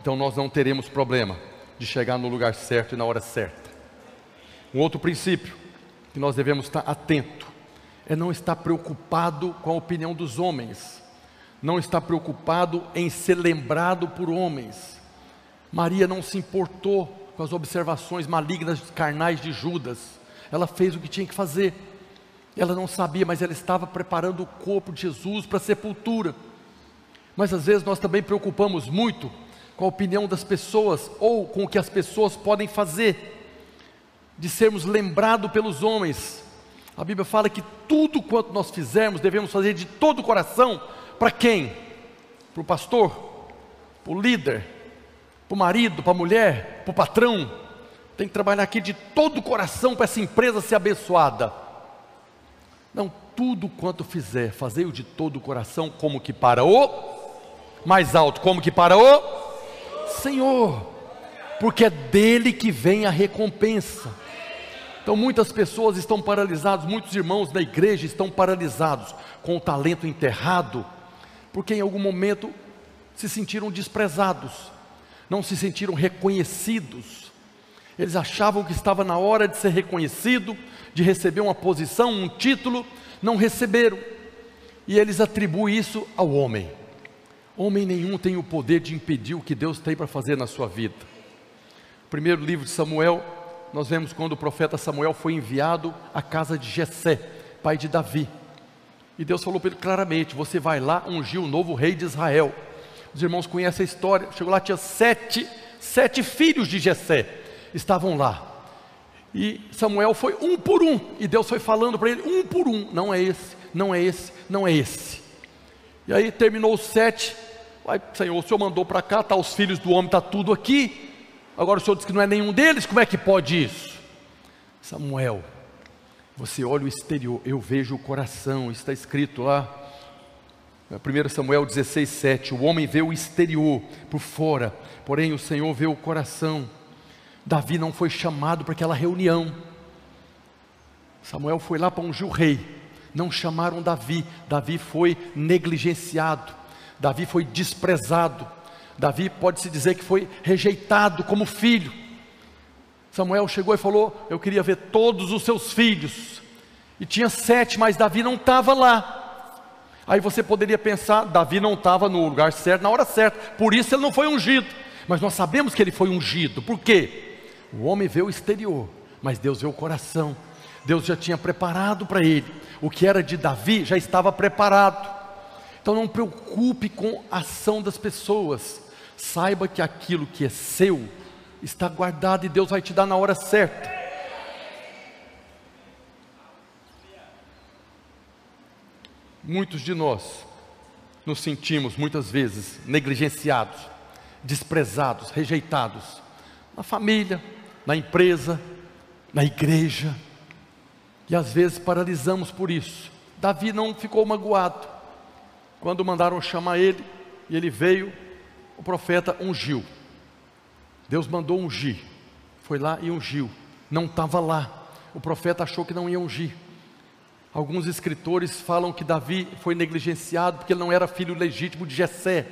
então nós não teremos problema de chegar no lugar certo e na hora certa. Um outro princípio que nós devemos estar atento é não estar preocupado com a opinião dos homens, não estar preocupado em ser lembrado por homens. Maria não se importou com as observações malignas carnais de Judas, ela fez o que tinha que fazer. Ela não sabia, mas ela estava preparando o corpo de Jesus para a sepultura. Mas às vezes nós também preocupamos muito com a opinião das pessoas ou com o que as pessoas podem fazer, de sermos lembrados pelos homens. A Bíblia fala que tudo quanto nós fizermos devemos fazer de todo o coração. Para quem? Para o pastor? Para o líder? para o marido, para a mulher, para o patrão. Tem que trabalhar aqui de todo o coração para essa empresa ser abençoada. Não, tudo quanto fizer, fazei-o de todo o coração, como que para o mais alto, como que para o Senhor, porque é dele que vem a recompensa. Então muitas pessoas estão paralisadas, muitos irmãos da igreja estão paralisados com o talento enterrado, porque em algum momento se sentiram desprezados, não se sentiram reconhecidos. Eles achavam que estava na hora de ser reconhecido, de receber uma posição, um título, não receberam. E eles atribuem isso ao homem. Homem nenhum tem o poder de impedir o que Deus tem para fazer na sua vida. Primeiro livro de Samuel, nós vemos quando o profeta Samuel foi enviado à casa de Jessé, pai de Davi. E Deus falou para ele claramente: Você vai lá ungir o novo rei de Israel. Os irmãos conhecem a história. Chegou lá, tinha sete, sete filhos de Jessé, estavam lá. E Samuel foi um por um, e Deus foi falando para ele, um por um: Não é esse, não é esse, não é esse. E aí terminou os sete. Aí, Senhor, o Senhor mandou para cá, tá os filhos do homem, tá tudo aqui. Agora o senhor diz que não é nenhum deles, como é que pode isso? Samuel, você olha o exterior, eu vejo o coração, está escrito lá, 1 Samuel 16, 7. O homem vê o exterior por fora, porém o Senhor vê o coração. Davi não foi chamado para aquela reunião. Samuel foi lá para ungir o rei. Não chamaram Davi. Davi foi negligenciado. Davi foi desprezado. Davi pode-se dizer que foi rejeitado como filho. Samuel chegou e falou: Eu queria ver todos os seus filhos. E tinha sete, mas Davi não estava lá. Aí você poderia pensar: Davi não estava no lugar certo, na hora certa, por isso ele não foi ungido. Mas nós sabemos que ele foi ungido, por quê? O homem vê o exterior, mas Deus vê o coração. Deus já tinha preparado para ele. O que era de Davi já estava preparado. Então não preocupe com a ação das pessoas. Saiba que aquilo que é seu está guardado e Deus vai te dar na hora certa. Muitos de nós nos sentimos muitas vezes negligenciados, desprezados, rejeitados na família, na empresa, na igreja, e às vezes paralisamos por isso. Davi não ficou magoado. Quando mandaram chamar ele, e ele veio, o profeta ungiu. Deus mandou ungir. Foi lá e ungiu. Não estava lá. O profeta achou que não ia ungir. Alguns escritores falam que Davi foi negligenciado porque ele não era filho legítimo de Jessé.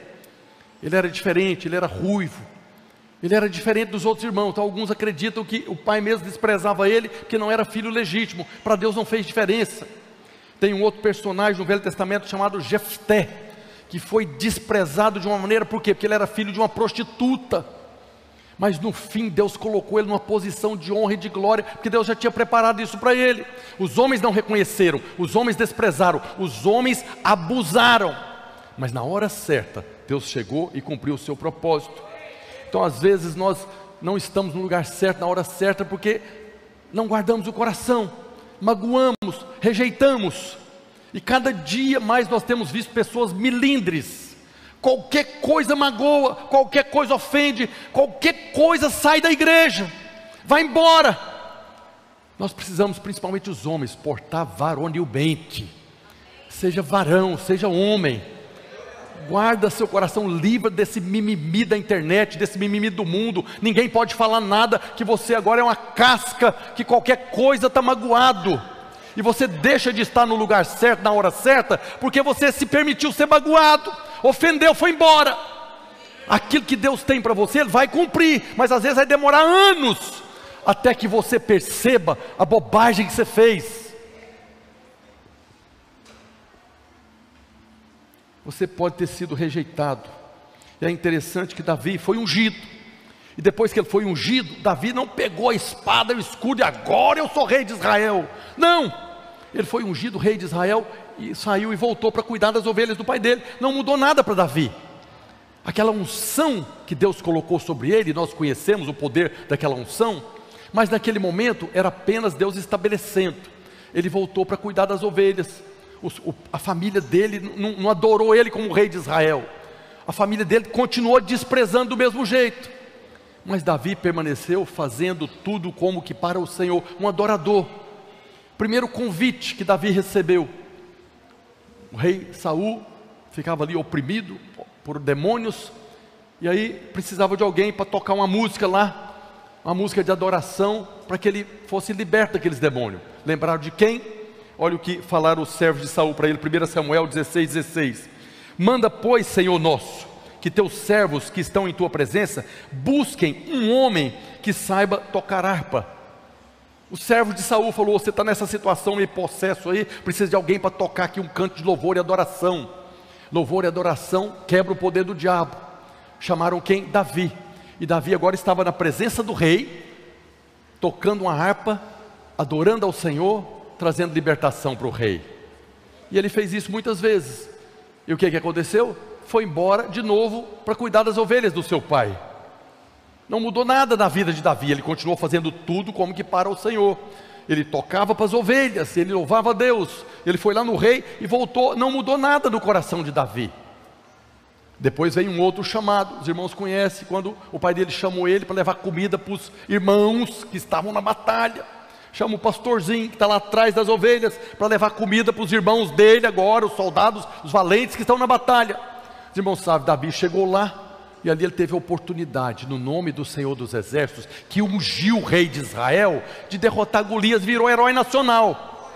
Ele era diferente, ele era ruivo. Ele era diferente dos outros irmãos. Então alguns acreditam que o pai mesmo desprezava ele porque não era filho legítimo. Para Deus não fez diferença. Tem um outro personagem no Velho Testamento chamado Jefté, que foi desprezado de uma maneira, por quê? Porque ele era filho de uma prostituta. Mas no fim Deus colocou ele numa posição de honra e de glória, porque Deus já tinha preparado isso para ele. Os homens não reconheceram, os homens desprezaram, os homens abusaram. Mas na hora certa, Deus chegou e cumpriu o seu propósito. Então, às vezes, nós não estamos no lugar certo, na hora certa, porque não guardamos o coração, magoamos, rejeitamos. E cada dia mais nós temos visto pessoas milindres. Qualquer coisa magoa, qualquer coisa ofende, qualquer coisa sai da igreja, vai embora. Nós precisamos, principalmente os homens, portar varonilmente. Seja varão, seja homem. Guarda seu coração livre desse mimimi da internet, desse mimimi do mundo. Ninguém pode falar nada que você agora é uma casca, que qualquer coisa está magoado e você deixa de estar no lugar certo, na hora certa, porque você se permitiu ser magoado, ofendeu, foi embora. Aquilo que Deus tem para você, Ele vai cumprir, mas às vezes vai demorar anos até que você perceba a bobagem que você fez. Você pode ter sido rejeitado. E é interessante que Davi foi ungido. E depois que ele foi ungido, Davi não pegou a espada e o escudo e agora eu sou rei de Israel. Não, ele foi ungido rei de Israel e saiu e voltou para cuidar das ovelhas do pai dele. Não mudou nada para Davi. Aquela unção que Deus colocou sobre ele, nós conhecemos o poder daquela unção, mas naquele momento era apenas Deus estabelecendo. Ele voltou para cuidar das ovelhas. O, a família dele não, não adorou ele como rei de Israel. A família dele continuou desprezando do mesmo jeito. Mas Davi permaneceu fazendo tudo como que para o Senhor, um adorador. Primeiro convite que Davi recebeu. O rei Saul ficava ali oprimido por demônios, e aí precisava de alguém para tocar uma música lá, uma música de adoração, para que ele fosse liberto daqueles demônios. Lembraram de quem? Olha o que falaram os servos de Saul para ele, 1 Samuel 16, 16. Manda, pois, Senhor nosso, que teus servos que estão em tua presença busquem um homem que saiba tocar harpa. O servo de Saul falou: Você está nessa situação meio possesso aí, precisa de alguém para tocar aqui um canto de louvor e adoração. Louvor e adoração quebra o poder do diabo. Chamaram quem? Davi. E Davi agora estava na presença do rei, tocando uma harpa, adorando ao Senhor, trazendo libertação para o rei. E ele fez isso muitas vezes. E o que, que aconteceu? Foi embora de novo para cuidar das ovelhas do seu pai. Não mudou nada na vida de Davi, ele continuou fazendo tudo como que para o Senhor. Ele tocava para as ovelhas, ele louvava a Deus. Ele foi lá no rei e voltou, não mudou nada no coração de Davi. Depois vem um outro chamado, os irmãos conhecem, quando o pai dele chamou ele para levar comida para os irmãos que estavam na batalha. Chama o pastorzinho que está lá atrás das ovelhas para levar comida para os irmãos dele agora, os soldados, os valentes que estão na batalha. Os irmãos sabem, Davi chegou lá, e ali ele teve a oportunidade, no nome do Senhor dos Exércitos, que ungiu o rei de Israel, de derrotar Golias, virou herói nacional.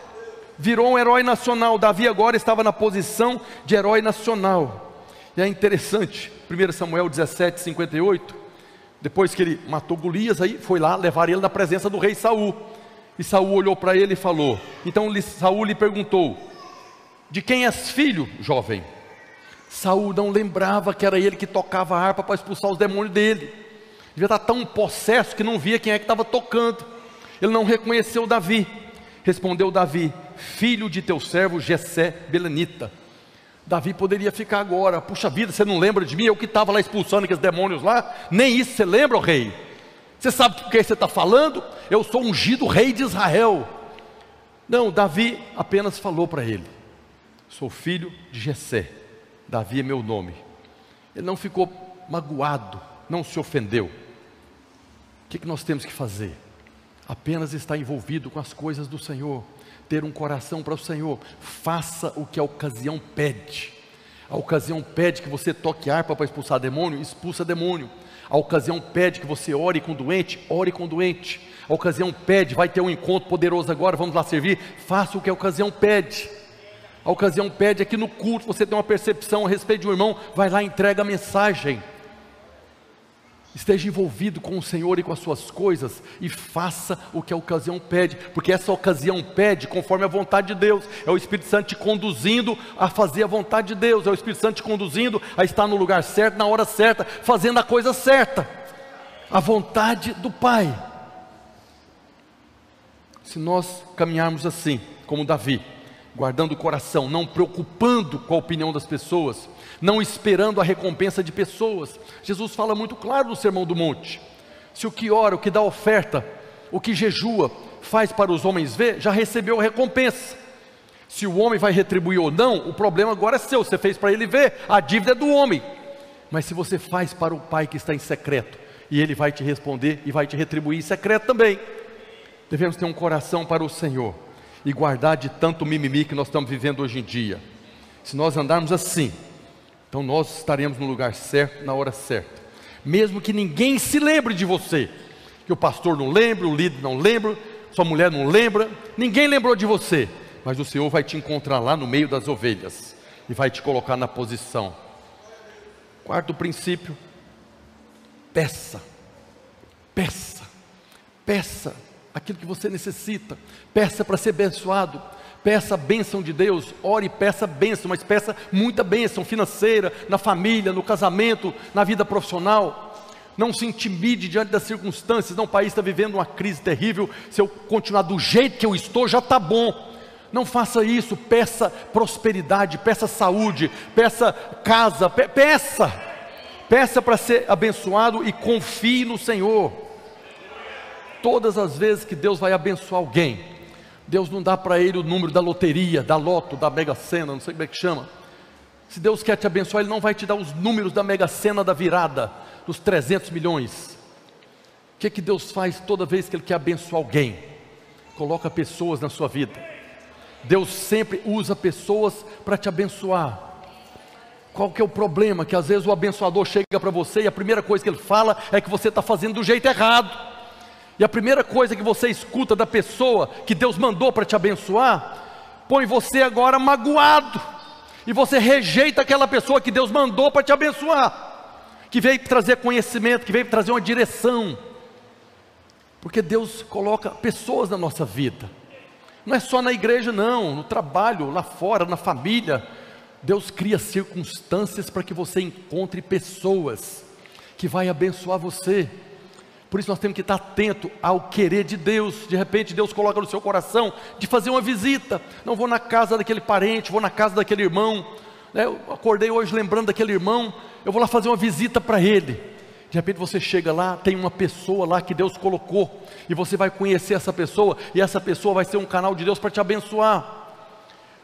Virou um herói nacional. Davi agora estava na posição de herói nacional. E é interessante, 1 Samuel 17, 58, depois que ele matou Golias, aí foi lá levar ele na presença do rei Saul. E Saul olhou para ele e falou: Então Saul lhe perguntou: De quem és filho, jovem? Saul não lembrava que era ele que tocava a harpa para expulsar os demônios dele. Devia estar tão possesso que não via quem é que estava tocando. Ele não reconheceu Davi. Respondeu Davi: Filho de teu servo Jessé Belenita. Davi poderia ficar agora, puxa vida, você não lembra de mim? Eu que estava lá expulsando aqueles demônios lá, nem isso você lembra, rei? Você sabe o que você está falando? Eu sou ungido rei de Israel. Não, Davi apenas falou para ele: Sou filho de Jessé Davi é meu nome. Ele não ficou magoado, não se ofendeu. O que, que nós temos que fazer? Apenas estar envolvido com as coisas do Senhor, ter um coração para o Senhor. Faça o que a ocasião pede. A ocasião pede que você toque harpa para expulsar demônio, expulsa demônio. A ocasião pede que você ore com doente, ore com doente. A ocasião pede, vai ter um encontro poderoso agora, vamos lá servir. Faça o que a ocasião pede. A ocasião pede aqui no culto, você tem uma percepção a respeito de um irmão, vai lá entrega a mensagem. Esteja envolvido com o Senhor e com as suas coisas e faça o que a ocasião pede, porque essa ocasião pede conforme a vontade de Deus. É o Espírito Santo te conduzindo a fazer a vontade de Deus, é o Espírito Santo te conduzindo a estar no lugar certo, na hora certa, fazendo a coisa certa. A vontade do Pai. Se nós caminharmos assim, como Davi, guardando o coração, não preocupando com a opinião das pessoas, não esperando a recompensa de pessoas. Jesus fala muito claro no Sermão do Monte: se o que ora, o que dá oferta, o que jejua, faz para os homens ver, já recebeu a recompensa. Se o homem vai retribuir ou não, o problema agora é seu, você fez para ele ver, a dívida é do homem. Mas se você faz para o Pai que está em secreto, e ele vai te responder e vai te retribuir em secreto também. Devemos ter um coração para o Senhor e guardar de tanto mimimi que nós estamos vivendo hoje em dia. Se nós andarmos assim, então nós estaremos no lugar certo, na hora certa. Mesmo que ninguém se lembre de você, que o pastor não lembra, o líder não lembra, sua mulher não lembra, ninguém lembrou de você, mas o Senhor vai te encontrar lá no meio das ovelhas e vai te colocar na posição. Quarto princípio, peça, peça, peça aquilo que você necessita. Peça para ser abençoado. Peça a bênção de Deus, ore e peça bênção, mas peça muita bênção financeira, na família, no casamento, na vida profissional. Não se intimide diante das circunstâncias. Não, o país está vivendo uma crise terrível. Se eu continuar do jeito que eu estou, já está bom. Não faça isso. Peça prosperidade, peça saúde, peça casa, pe peça. Peça para ser abençoado e confie no Senhor todas as vezes que Deus vai abençoar alguém, Deus não dá para ele o número da loteria, da loto, da mega sena, não sei como é que chama. Se Deus quer te abençoar, Ele não vai te dar os números da mega sena da virada, dos 300 milhões. O que, que Deus faz toda vez que Ele quer abençoar alguém? Coloca pessoas na sua vida. Deus sempre usa pessoas para te abençoar. Qual que é o problema? Que às vezes o abençoador chega para você e a primeira coisa que ele fala é que você está fazendo do jeito errado. E a primeira coisa que você escuta da pessoa que Deus mandou para te abençoar, põe você agora magoado. E você rejeita aquela pessoa que Deus mandou para te abençoar, que veio trazer conhecimento, que veio trazer uma direção. Porque Deus coloca pessoas na nossa vida. Não é só na igreja, não, no trabalho, lá fora, na família. Deus cria circunstâncias para que você encontre pessoas que vai abençoar você. Por isso nós temos que estar atento ao querer de Deus. De repente Deus coloca no seu coração de fazer uma visita. Não vou na casa daquele parente, vou na casa daquele irmão. Né, eu acordei hoje lembrando daquele irmão. Eu vou lá fazer uma visita para ele. De repente você chega lá, tem uma pessoa lá que Deus colocou, e você vai conhecer essa pessoa, e essa pessoa vai ser um canal de Deus para te abençoar.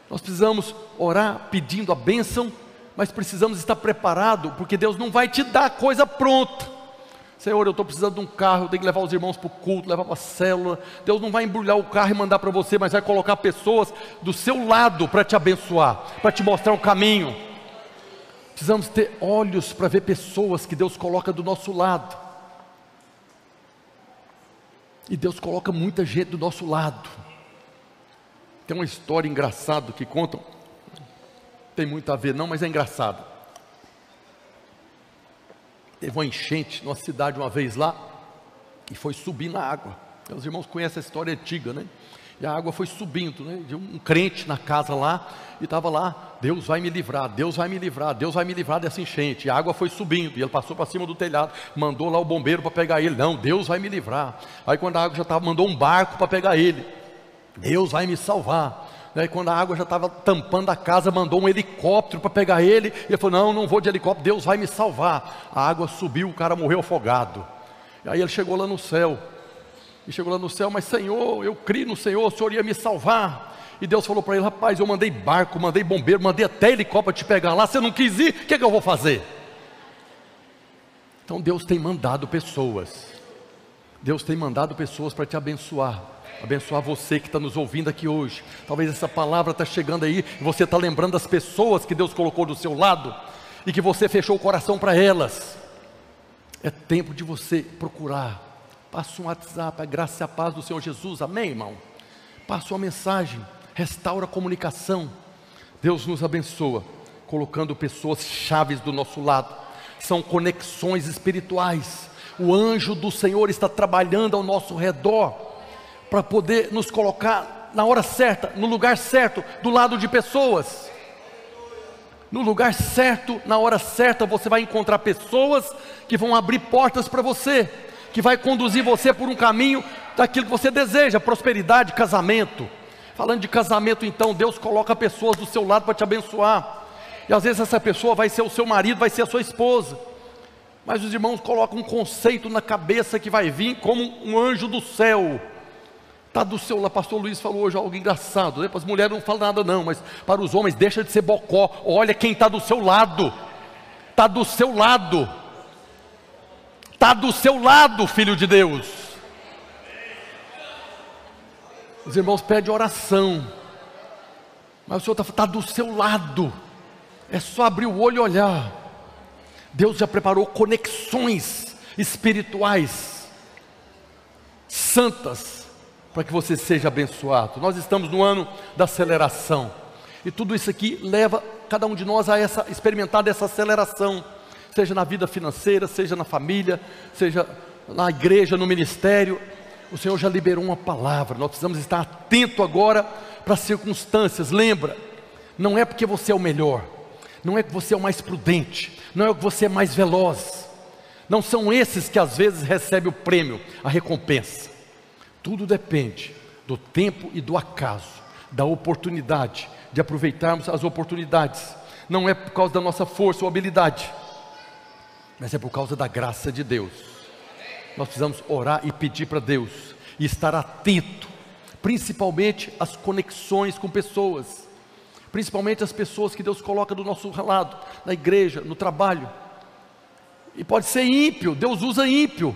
Nós precisamos orar pedindo a bênção, mas precisamos estar preparado, porque Deus não vai te dar coisa pronta. Senhor, eu estou precisando de um carro, eu tenho que levar os irmãos para o culto, levar para a célula. Deus não vai embrulhar o carro e mandar para você, mas vai colocar pessoas do seu lado para te abençoar, para te mostrar um caminho. Precisamos ter olhos para ver pessoas que Deus coloca do nosso lado. E Deus coloca muita gente do nosso lado. Tem uma história engraçada que contam. Tem muito a ver, não, mas é engraçado. Teve uma enchente numa cidade uma vez lá e foi subir na água. Os irmãos conhecem a história antiga, né? E a água foi subindo, né? De um crente na casa lá e estava lá, Deus vai me livrar, Deus vai me livrar, Deus vai me livrar dessa enchente. E a água foi subindo, e ele passou para cima do telhado, mandou lá o bombeiro para pegar ele. Não, Deus vai me livrar. Aí quando a água já estava, mandou um barco para pegar ele. Deus vai me salvar. Aí quando a água já estava tampando a casa, mandou um helicóptero para pegar ele. E ele falou: Não, não vou de helicóptero, Deus vai me salvar. A água subiu, o cara morreu afogado. E aí ele chegou lá no céu. E chegou lá no céu, mas Senhor, eu criei no Senhor, o Senhor ia me salvar. E Deus falou para ele: Rapaz, eu mandei barco, mandei bombeiro, mandei até helicóptero te pegar lá. Você não quis ir, o que, é que eu vou fazer? Então Deus tem mandado pessoas. Deus tem mandado pessoas para te abençoar abençoar você que está nos ouvindo aqui hoje. Talvez essa palavra está chegando aí e você está lembrando das pessoas que Deus colocou do seu lado e que você fechou o coração para elas. É tempo de você procurar. Passa um WhatsApp, a graça e a paz do Senhor Jesus, amém, irmão? Passa uma mensagem, restaura a comunicação. Deus nos abençoa, colocando pessoas chaves do nosso lado. São conexões espirituais. O anjo do Senhor está trabalhando ao nosso redor para poder nos colocar na hora certa, no lugar certo, do lado de pessoas. No lugar certo, na hora certa, você vai encontrar pessoas que vão abrir portas para você, que vai conduzir você por um caminho daquilo que você deseja, prosperidade, casamento. Falando de casamento, então, Deus coloca pessoas do seu lado para te abençoar. E às vezes essa pessoa vai ser o seu marido, vai ser a sua esposa. Mas os irmãos colocam um conceito na cabeça que vai vir como um anjo do céu Está do seu lado, pastor Luiz falou hoje algo engraçado, né? para as mulheres não fala nada não, mas para os homens deixa de ser bocó, olha quem está do seu lado, está do seu lado, está do seu lado, filho de Deus. Os irmãos pedem oração, mas o Senhor está tá do seu lado, é só abrir o olho e olhar. Deus já preparou conexões espirituais, santas, para que você seja abençoado. Nós estamos no ano da aceleração. E tudo isso aqui leva cada um de nós a essa experimentar dessa aceleração, seja na vida financeira, seja na família, seja na igreja, no ministério. O Senhor já liberou uma palavra. Nós precisamos estar atento agora para as circunstâncias. Lembra? Não é porque você é o melhor, não é que você é o mais prudente, não é que você é mais veloz. Não são esses que às vezes recebem o prêmio, a recompensa. Tudo depende do tempo e do acaso, da oportunidade, de aproveitarmos as oportunidades. Não é por causa da nossa força ou habilidade, mas é por causa da graça de Deus. Nós precisamos orar e pedir para Deus e estar atento, principalmente às conexões com pessoas, principalmente as pessoas que Deus coloca do nosso lado, na igreja, no trabalho. E pode ser ímpio, Deus usa ímpio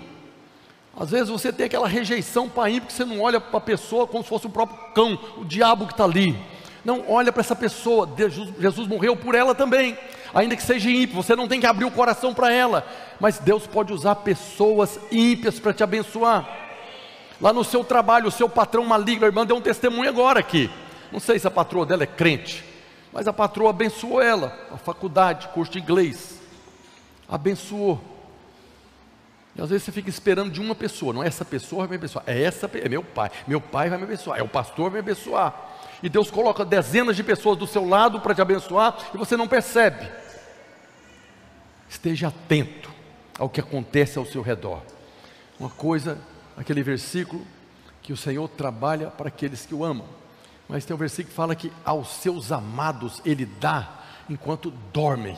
Às vezes você tem aquela rejeição para ir, porque você não olha para a pessoa como se fosse o próprio cão, o diabo que está ali. Não, olha para essa pessoa, Jesus, Jesus, morreu por ela também, ainda que seja ímpio, você não tem que abrir o coração para ela, mas Deus pode usar pessoas ímpias para te abençoar. Lá no seu trabalho, o seu patrão maligno, a irmã deu um testemunho agora aqui. Não sei se a patroa dela é crente, mas a patroa abençoou ela, a faculdade, curso de inglês, abençoou. E às vezes você fica esperando de uma pessoa, não é essa pessoa vai me abençoar, é essa, é meu pai, meu pai vai me abençoar, é o pastor vai me abençoar. E Deus coloca dezenas de pessoas do seu lado para te abençoar e você não percebe. Esteja atento ao que acontece ao seu redor. Uma coisa, aquele versículo que o Senhor trabalha para aqueles que o amam. Mas tem um versículo que fala que aos seus amados ele dá enquanto dormem.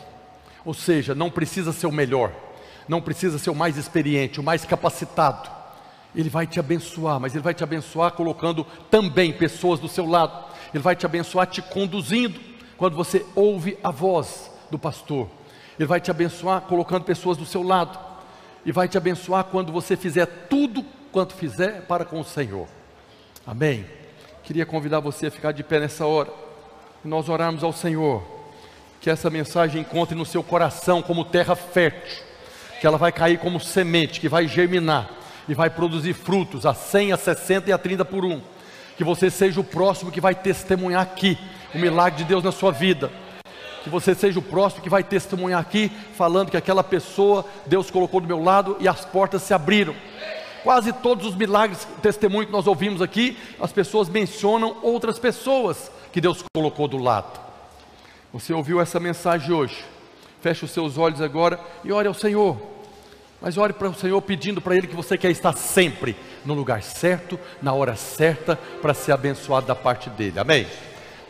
Ou seja, não precisa ser o melhor não precisa ser o mais experiente, o mais capacitado. Ele vai te abençoar, mas Ele vai te abençoar colocando também pessoas do seu lado. Ele vai te abençoar te conduzindo quando você ouve a voz do pastor. Ele vai te abençoar colocando pessoas do seu lado. E vai te abençoar quando você fizer tudo quanto fizer para com o Senhor. Amém. Queria convidar você a ficar de pé nessa hora. E nós orarmos ao Senhor. Que essa mensagem encontre no seu coração como terra fértil que ela vai cair como semente, que vai germinar e vai produzir frutos a 100, a 60 e a 30 por um. Que você seja o próximo que vai testemunhar aqui o milagre de Deus na sua vida. Que você seja o próximo que vai testemunhar aqui, falando que aquela pessoa Deus colocou do meu lado e as portas se abriram. Quase todos os milagres, testemunho que nós ouvimos aqui, as pessoas mencionam outras pessoas que Deus colocou do lado. Você ouviu essa mensagem hoje? Feche os seus olhos agora e ore ao Senhor. Mas ore para o Senhor pedindo para Ele que você quer estar sempre no lugar certo, na hora certa, para ser abençoado da parte dEle. Amém?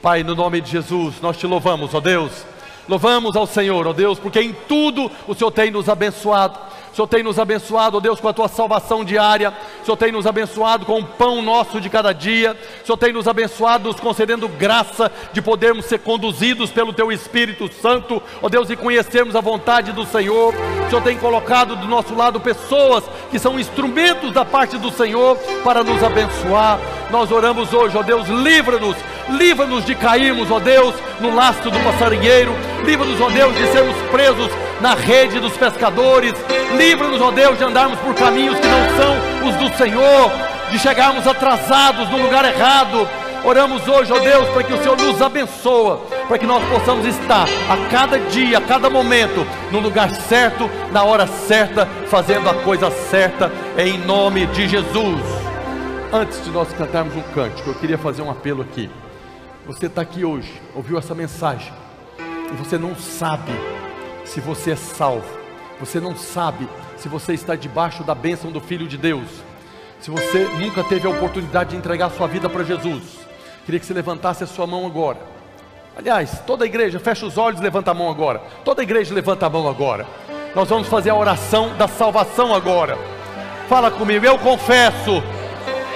Pai, no nome de Jesus, nós te louvamos, ó Deus. Louvamos ao Senhor, ó Deus, porque em tudo o Senhor tem nos abençoado. O Senhor tem nos abençoado, ó Deus, com a tua salvação diária. O Senhor tem nos abençoado com o pão nosso de cada dia. O Senhor tem nos abençoado, nos concedendo graça de podermos ser conduzidos pelo teu Espírito Santo, ó Deus, e conhecermos a vontade do Senhor. O Senhor tem colocado do nosso lado pessoas que são instrumentos da parte do Senhor para nos abençoar. Nós oramos hoje, ó Deus, livra-nos, livra-nos de cairmos, ó Deus, no lastro do passarinheiro, livra-nos, ó Deus, de sermos presos na rede dos pescadores, livra-nos, ó Deus, de andarmos por caminhos que não são os do Senhor, de chegarmos atrasados no lugar errado. Oramos hoje, ó Deus, para que o Senhor nos abençoe, para que nós possamos estar a cada dia, a cada momento, no lugar certo, na hora certa, fazendo a coisa certa, em nome de Jesus. Antes de nós cantarmos um cântico, eu queria fazer um apelo aqui. Você está aqui hoje, ouviu essa mensagem, e você não sabe se você é salvo, você não sabe se você está debaixo da bênção do Filho de Deus, se você nunca teve a oportunidade de entregar sua vida para Jesus, queria que você levantasse a sua mão agora. Aliás, toda a igreja, fecha os olhos e levanta a mão agora. Toda a igreja levanta a mão agora. Nós vamos fazer a oração da salvação agora. Fala comigo, eu confesso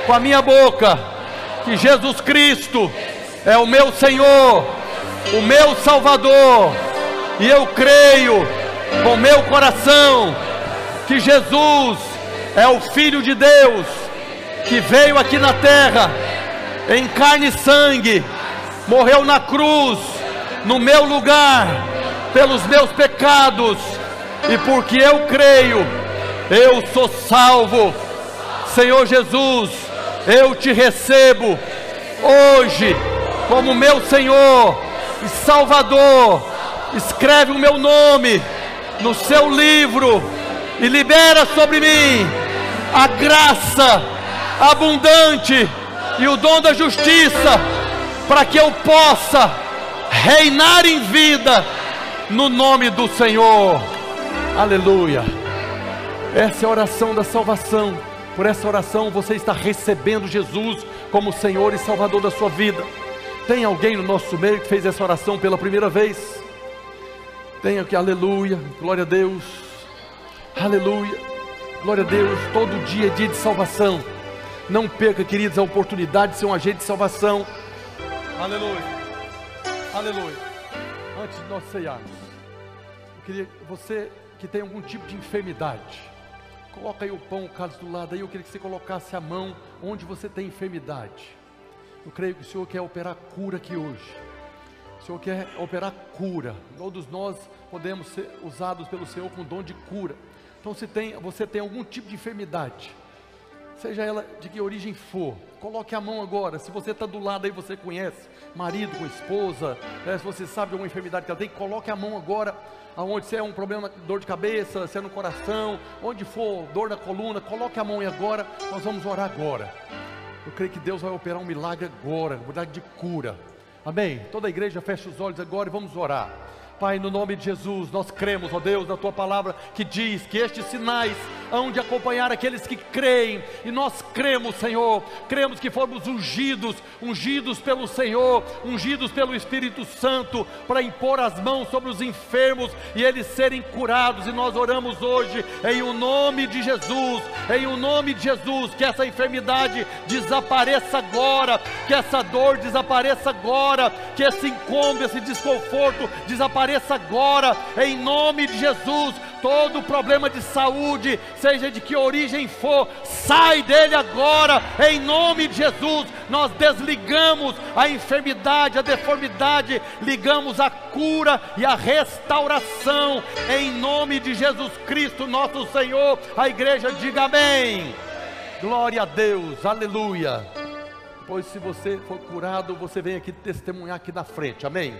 com a minha boca que Jesus Cristo é o meu Senhor, o meu Salvador, e eu creio com meu coração que Jesus é o Filho de Deus que veio aqui na terra em carne e sangue, morreu na cruz no meu lugar pelos meus pecados, e porque eu creio, eu sou salvo. Senhor Jesus, eu te recebo hoje como meu Senhor e Salvador. Escreve o meu nome no seu livro e libera sobre mim a graça abundante e o dom da justiça para que eu possa reinar em vida no nome do Senhor. Aleluia. Essa é a oração da salvação. Por essa oração você está recebendo Jesus como Senhor e Salvador da sua vida. Tem alguém no nosso meio que fez essa oração pela primeira vez? Tem aqui, aleluia, glória a Deus, aleluia, glória a Deus. Todo dia é dia de salvação. Não perca, queridos, a oportunidade de ser um agente de salvação. Aleluia, aleluia. Antes de nós ceiarmos, eu queria você que tem algum tipo de enfermidade, Coloca aí o pão, o cálice do lado aí. Eu queria que você colocasse a mão onde você tem enfermidade. Eu creio que o Senhor quer operar cura aqui hoje. O Senhor quer operar cura. Todos nós podemos ser usados pelo Senhor com dom de cura. Então, se tem, você tem algum tipo de enfermidade, seja ela de que origem for, coloque a mão agora. Se você está do lado aí, você conhece, marido com esposa, né, se você sabe alguma enfermidade que ela tem, coloque a mão agora. Aonde se é um problema, dor de cabeça, se é no coração, onde for, dor na coluna, coloque a mão aí agora. Nós vamos orar agora. Eu creio que Deus vai operar um milagre agora, um milagre de cura. Amém? Toda a igreja fecha os olhos agora e vamos orar. Pai, no nome de Jesus, nós cremos, ó Deus, na tua palavra que diz que estes sinais hão de acompanhar aqueles que creem, e nós cremos, Senhor, cremos que fomos ungidos, ungidos pelo Senhor, ungidos pelo Espírito Santo, para impor as mãos sobre os enfermos e eles serem curados, e nós oramos hoje, em o nome de Jesus, em o nome de Jesus, que essa enfermidade desapareça agora, que essa dor desapareça agora, que esse incômodo, esse desconforto desapareça agora, em nome de Jesus todo problema de saúde, seja de que origem for, sai dele agora, em nome de Jesus. Nós desligamos a enfermidade, a deformidade, ligamos a cura e a restauração, em nome de Jesus Cristo, nosso Senhor. A igreja diga amém. Glória a Deus, aleluia. Pois se você for curado, você vem aqui testemunhar aqui na frente, amém.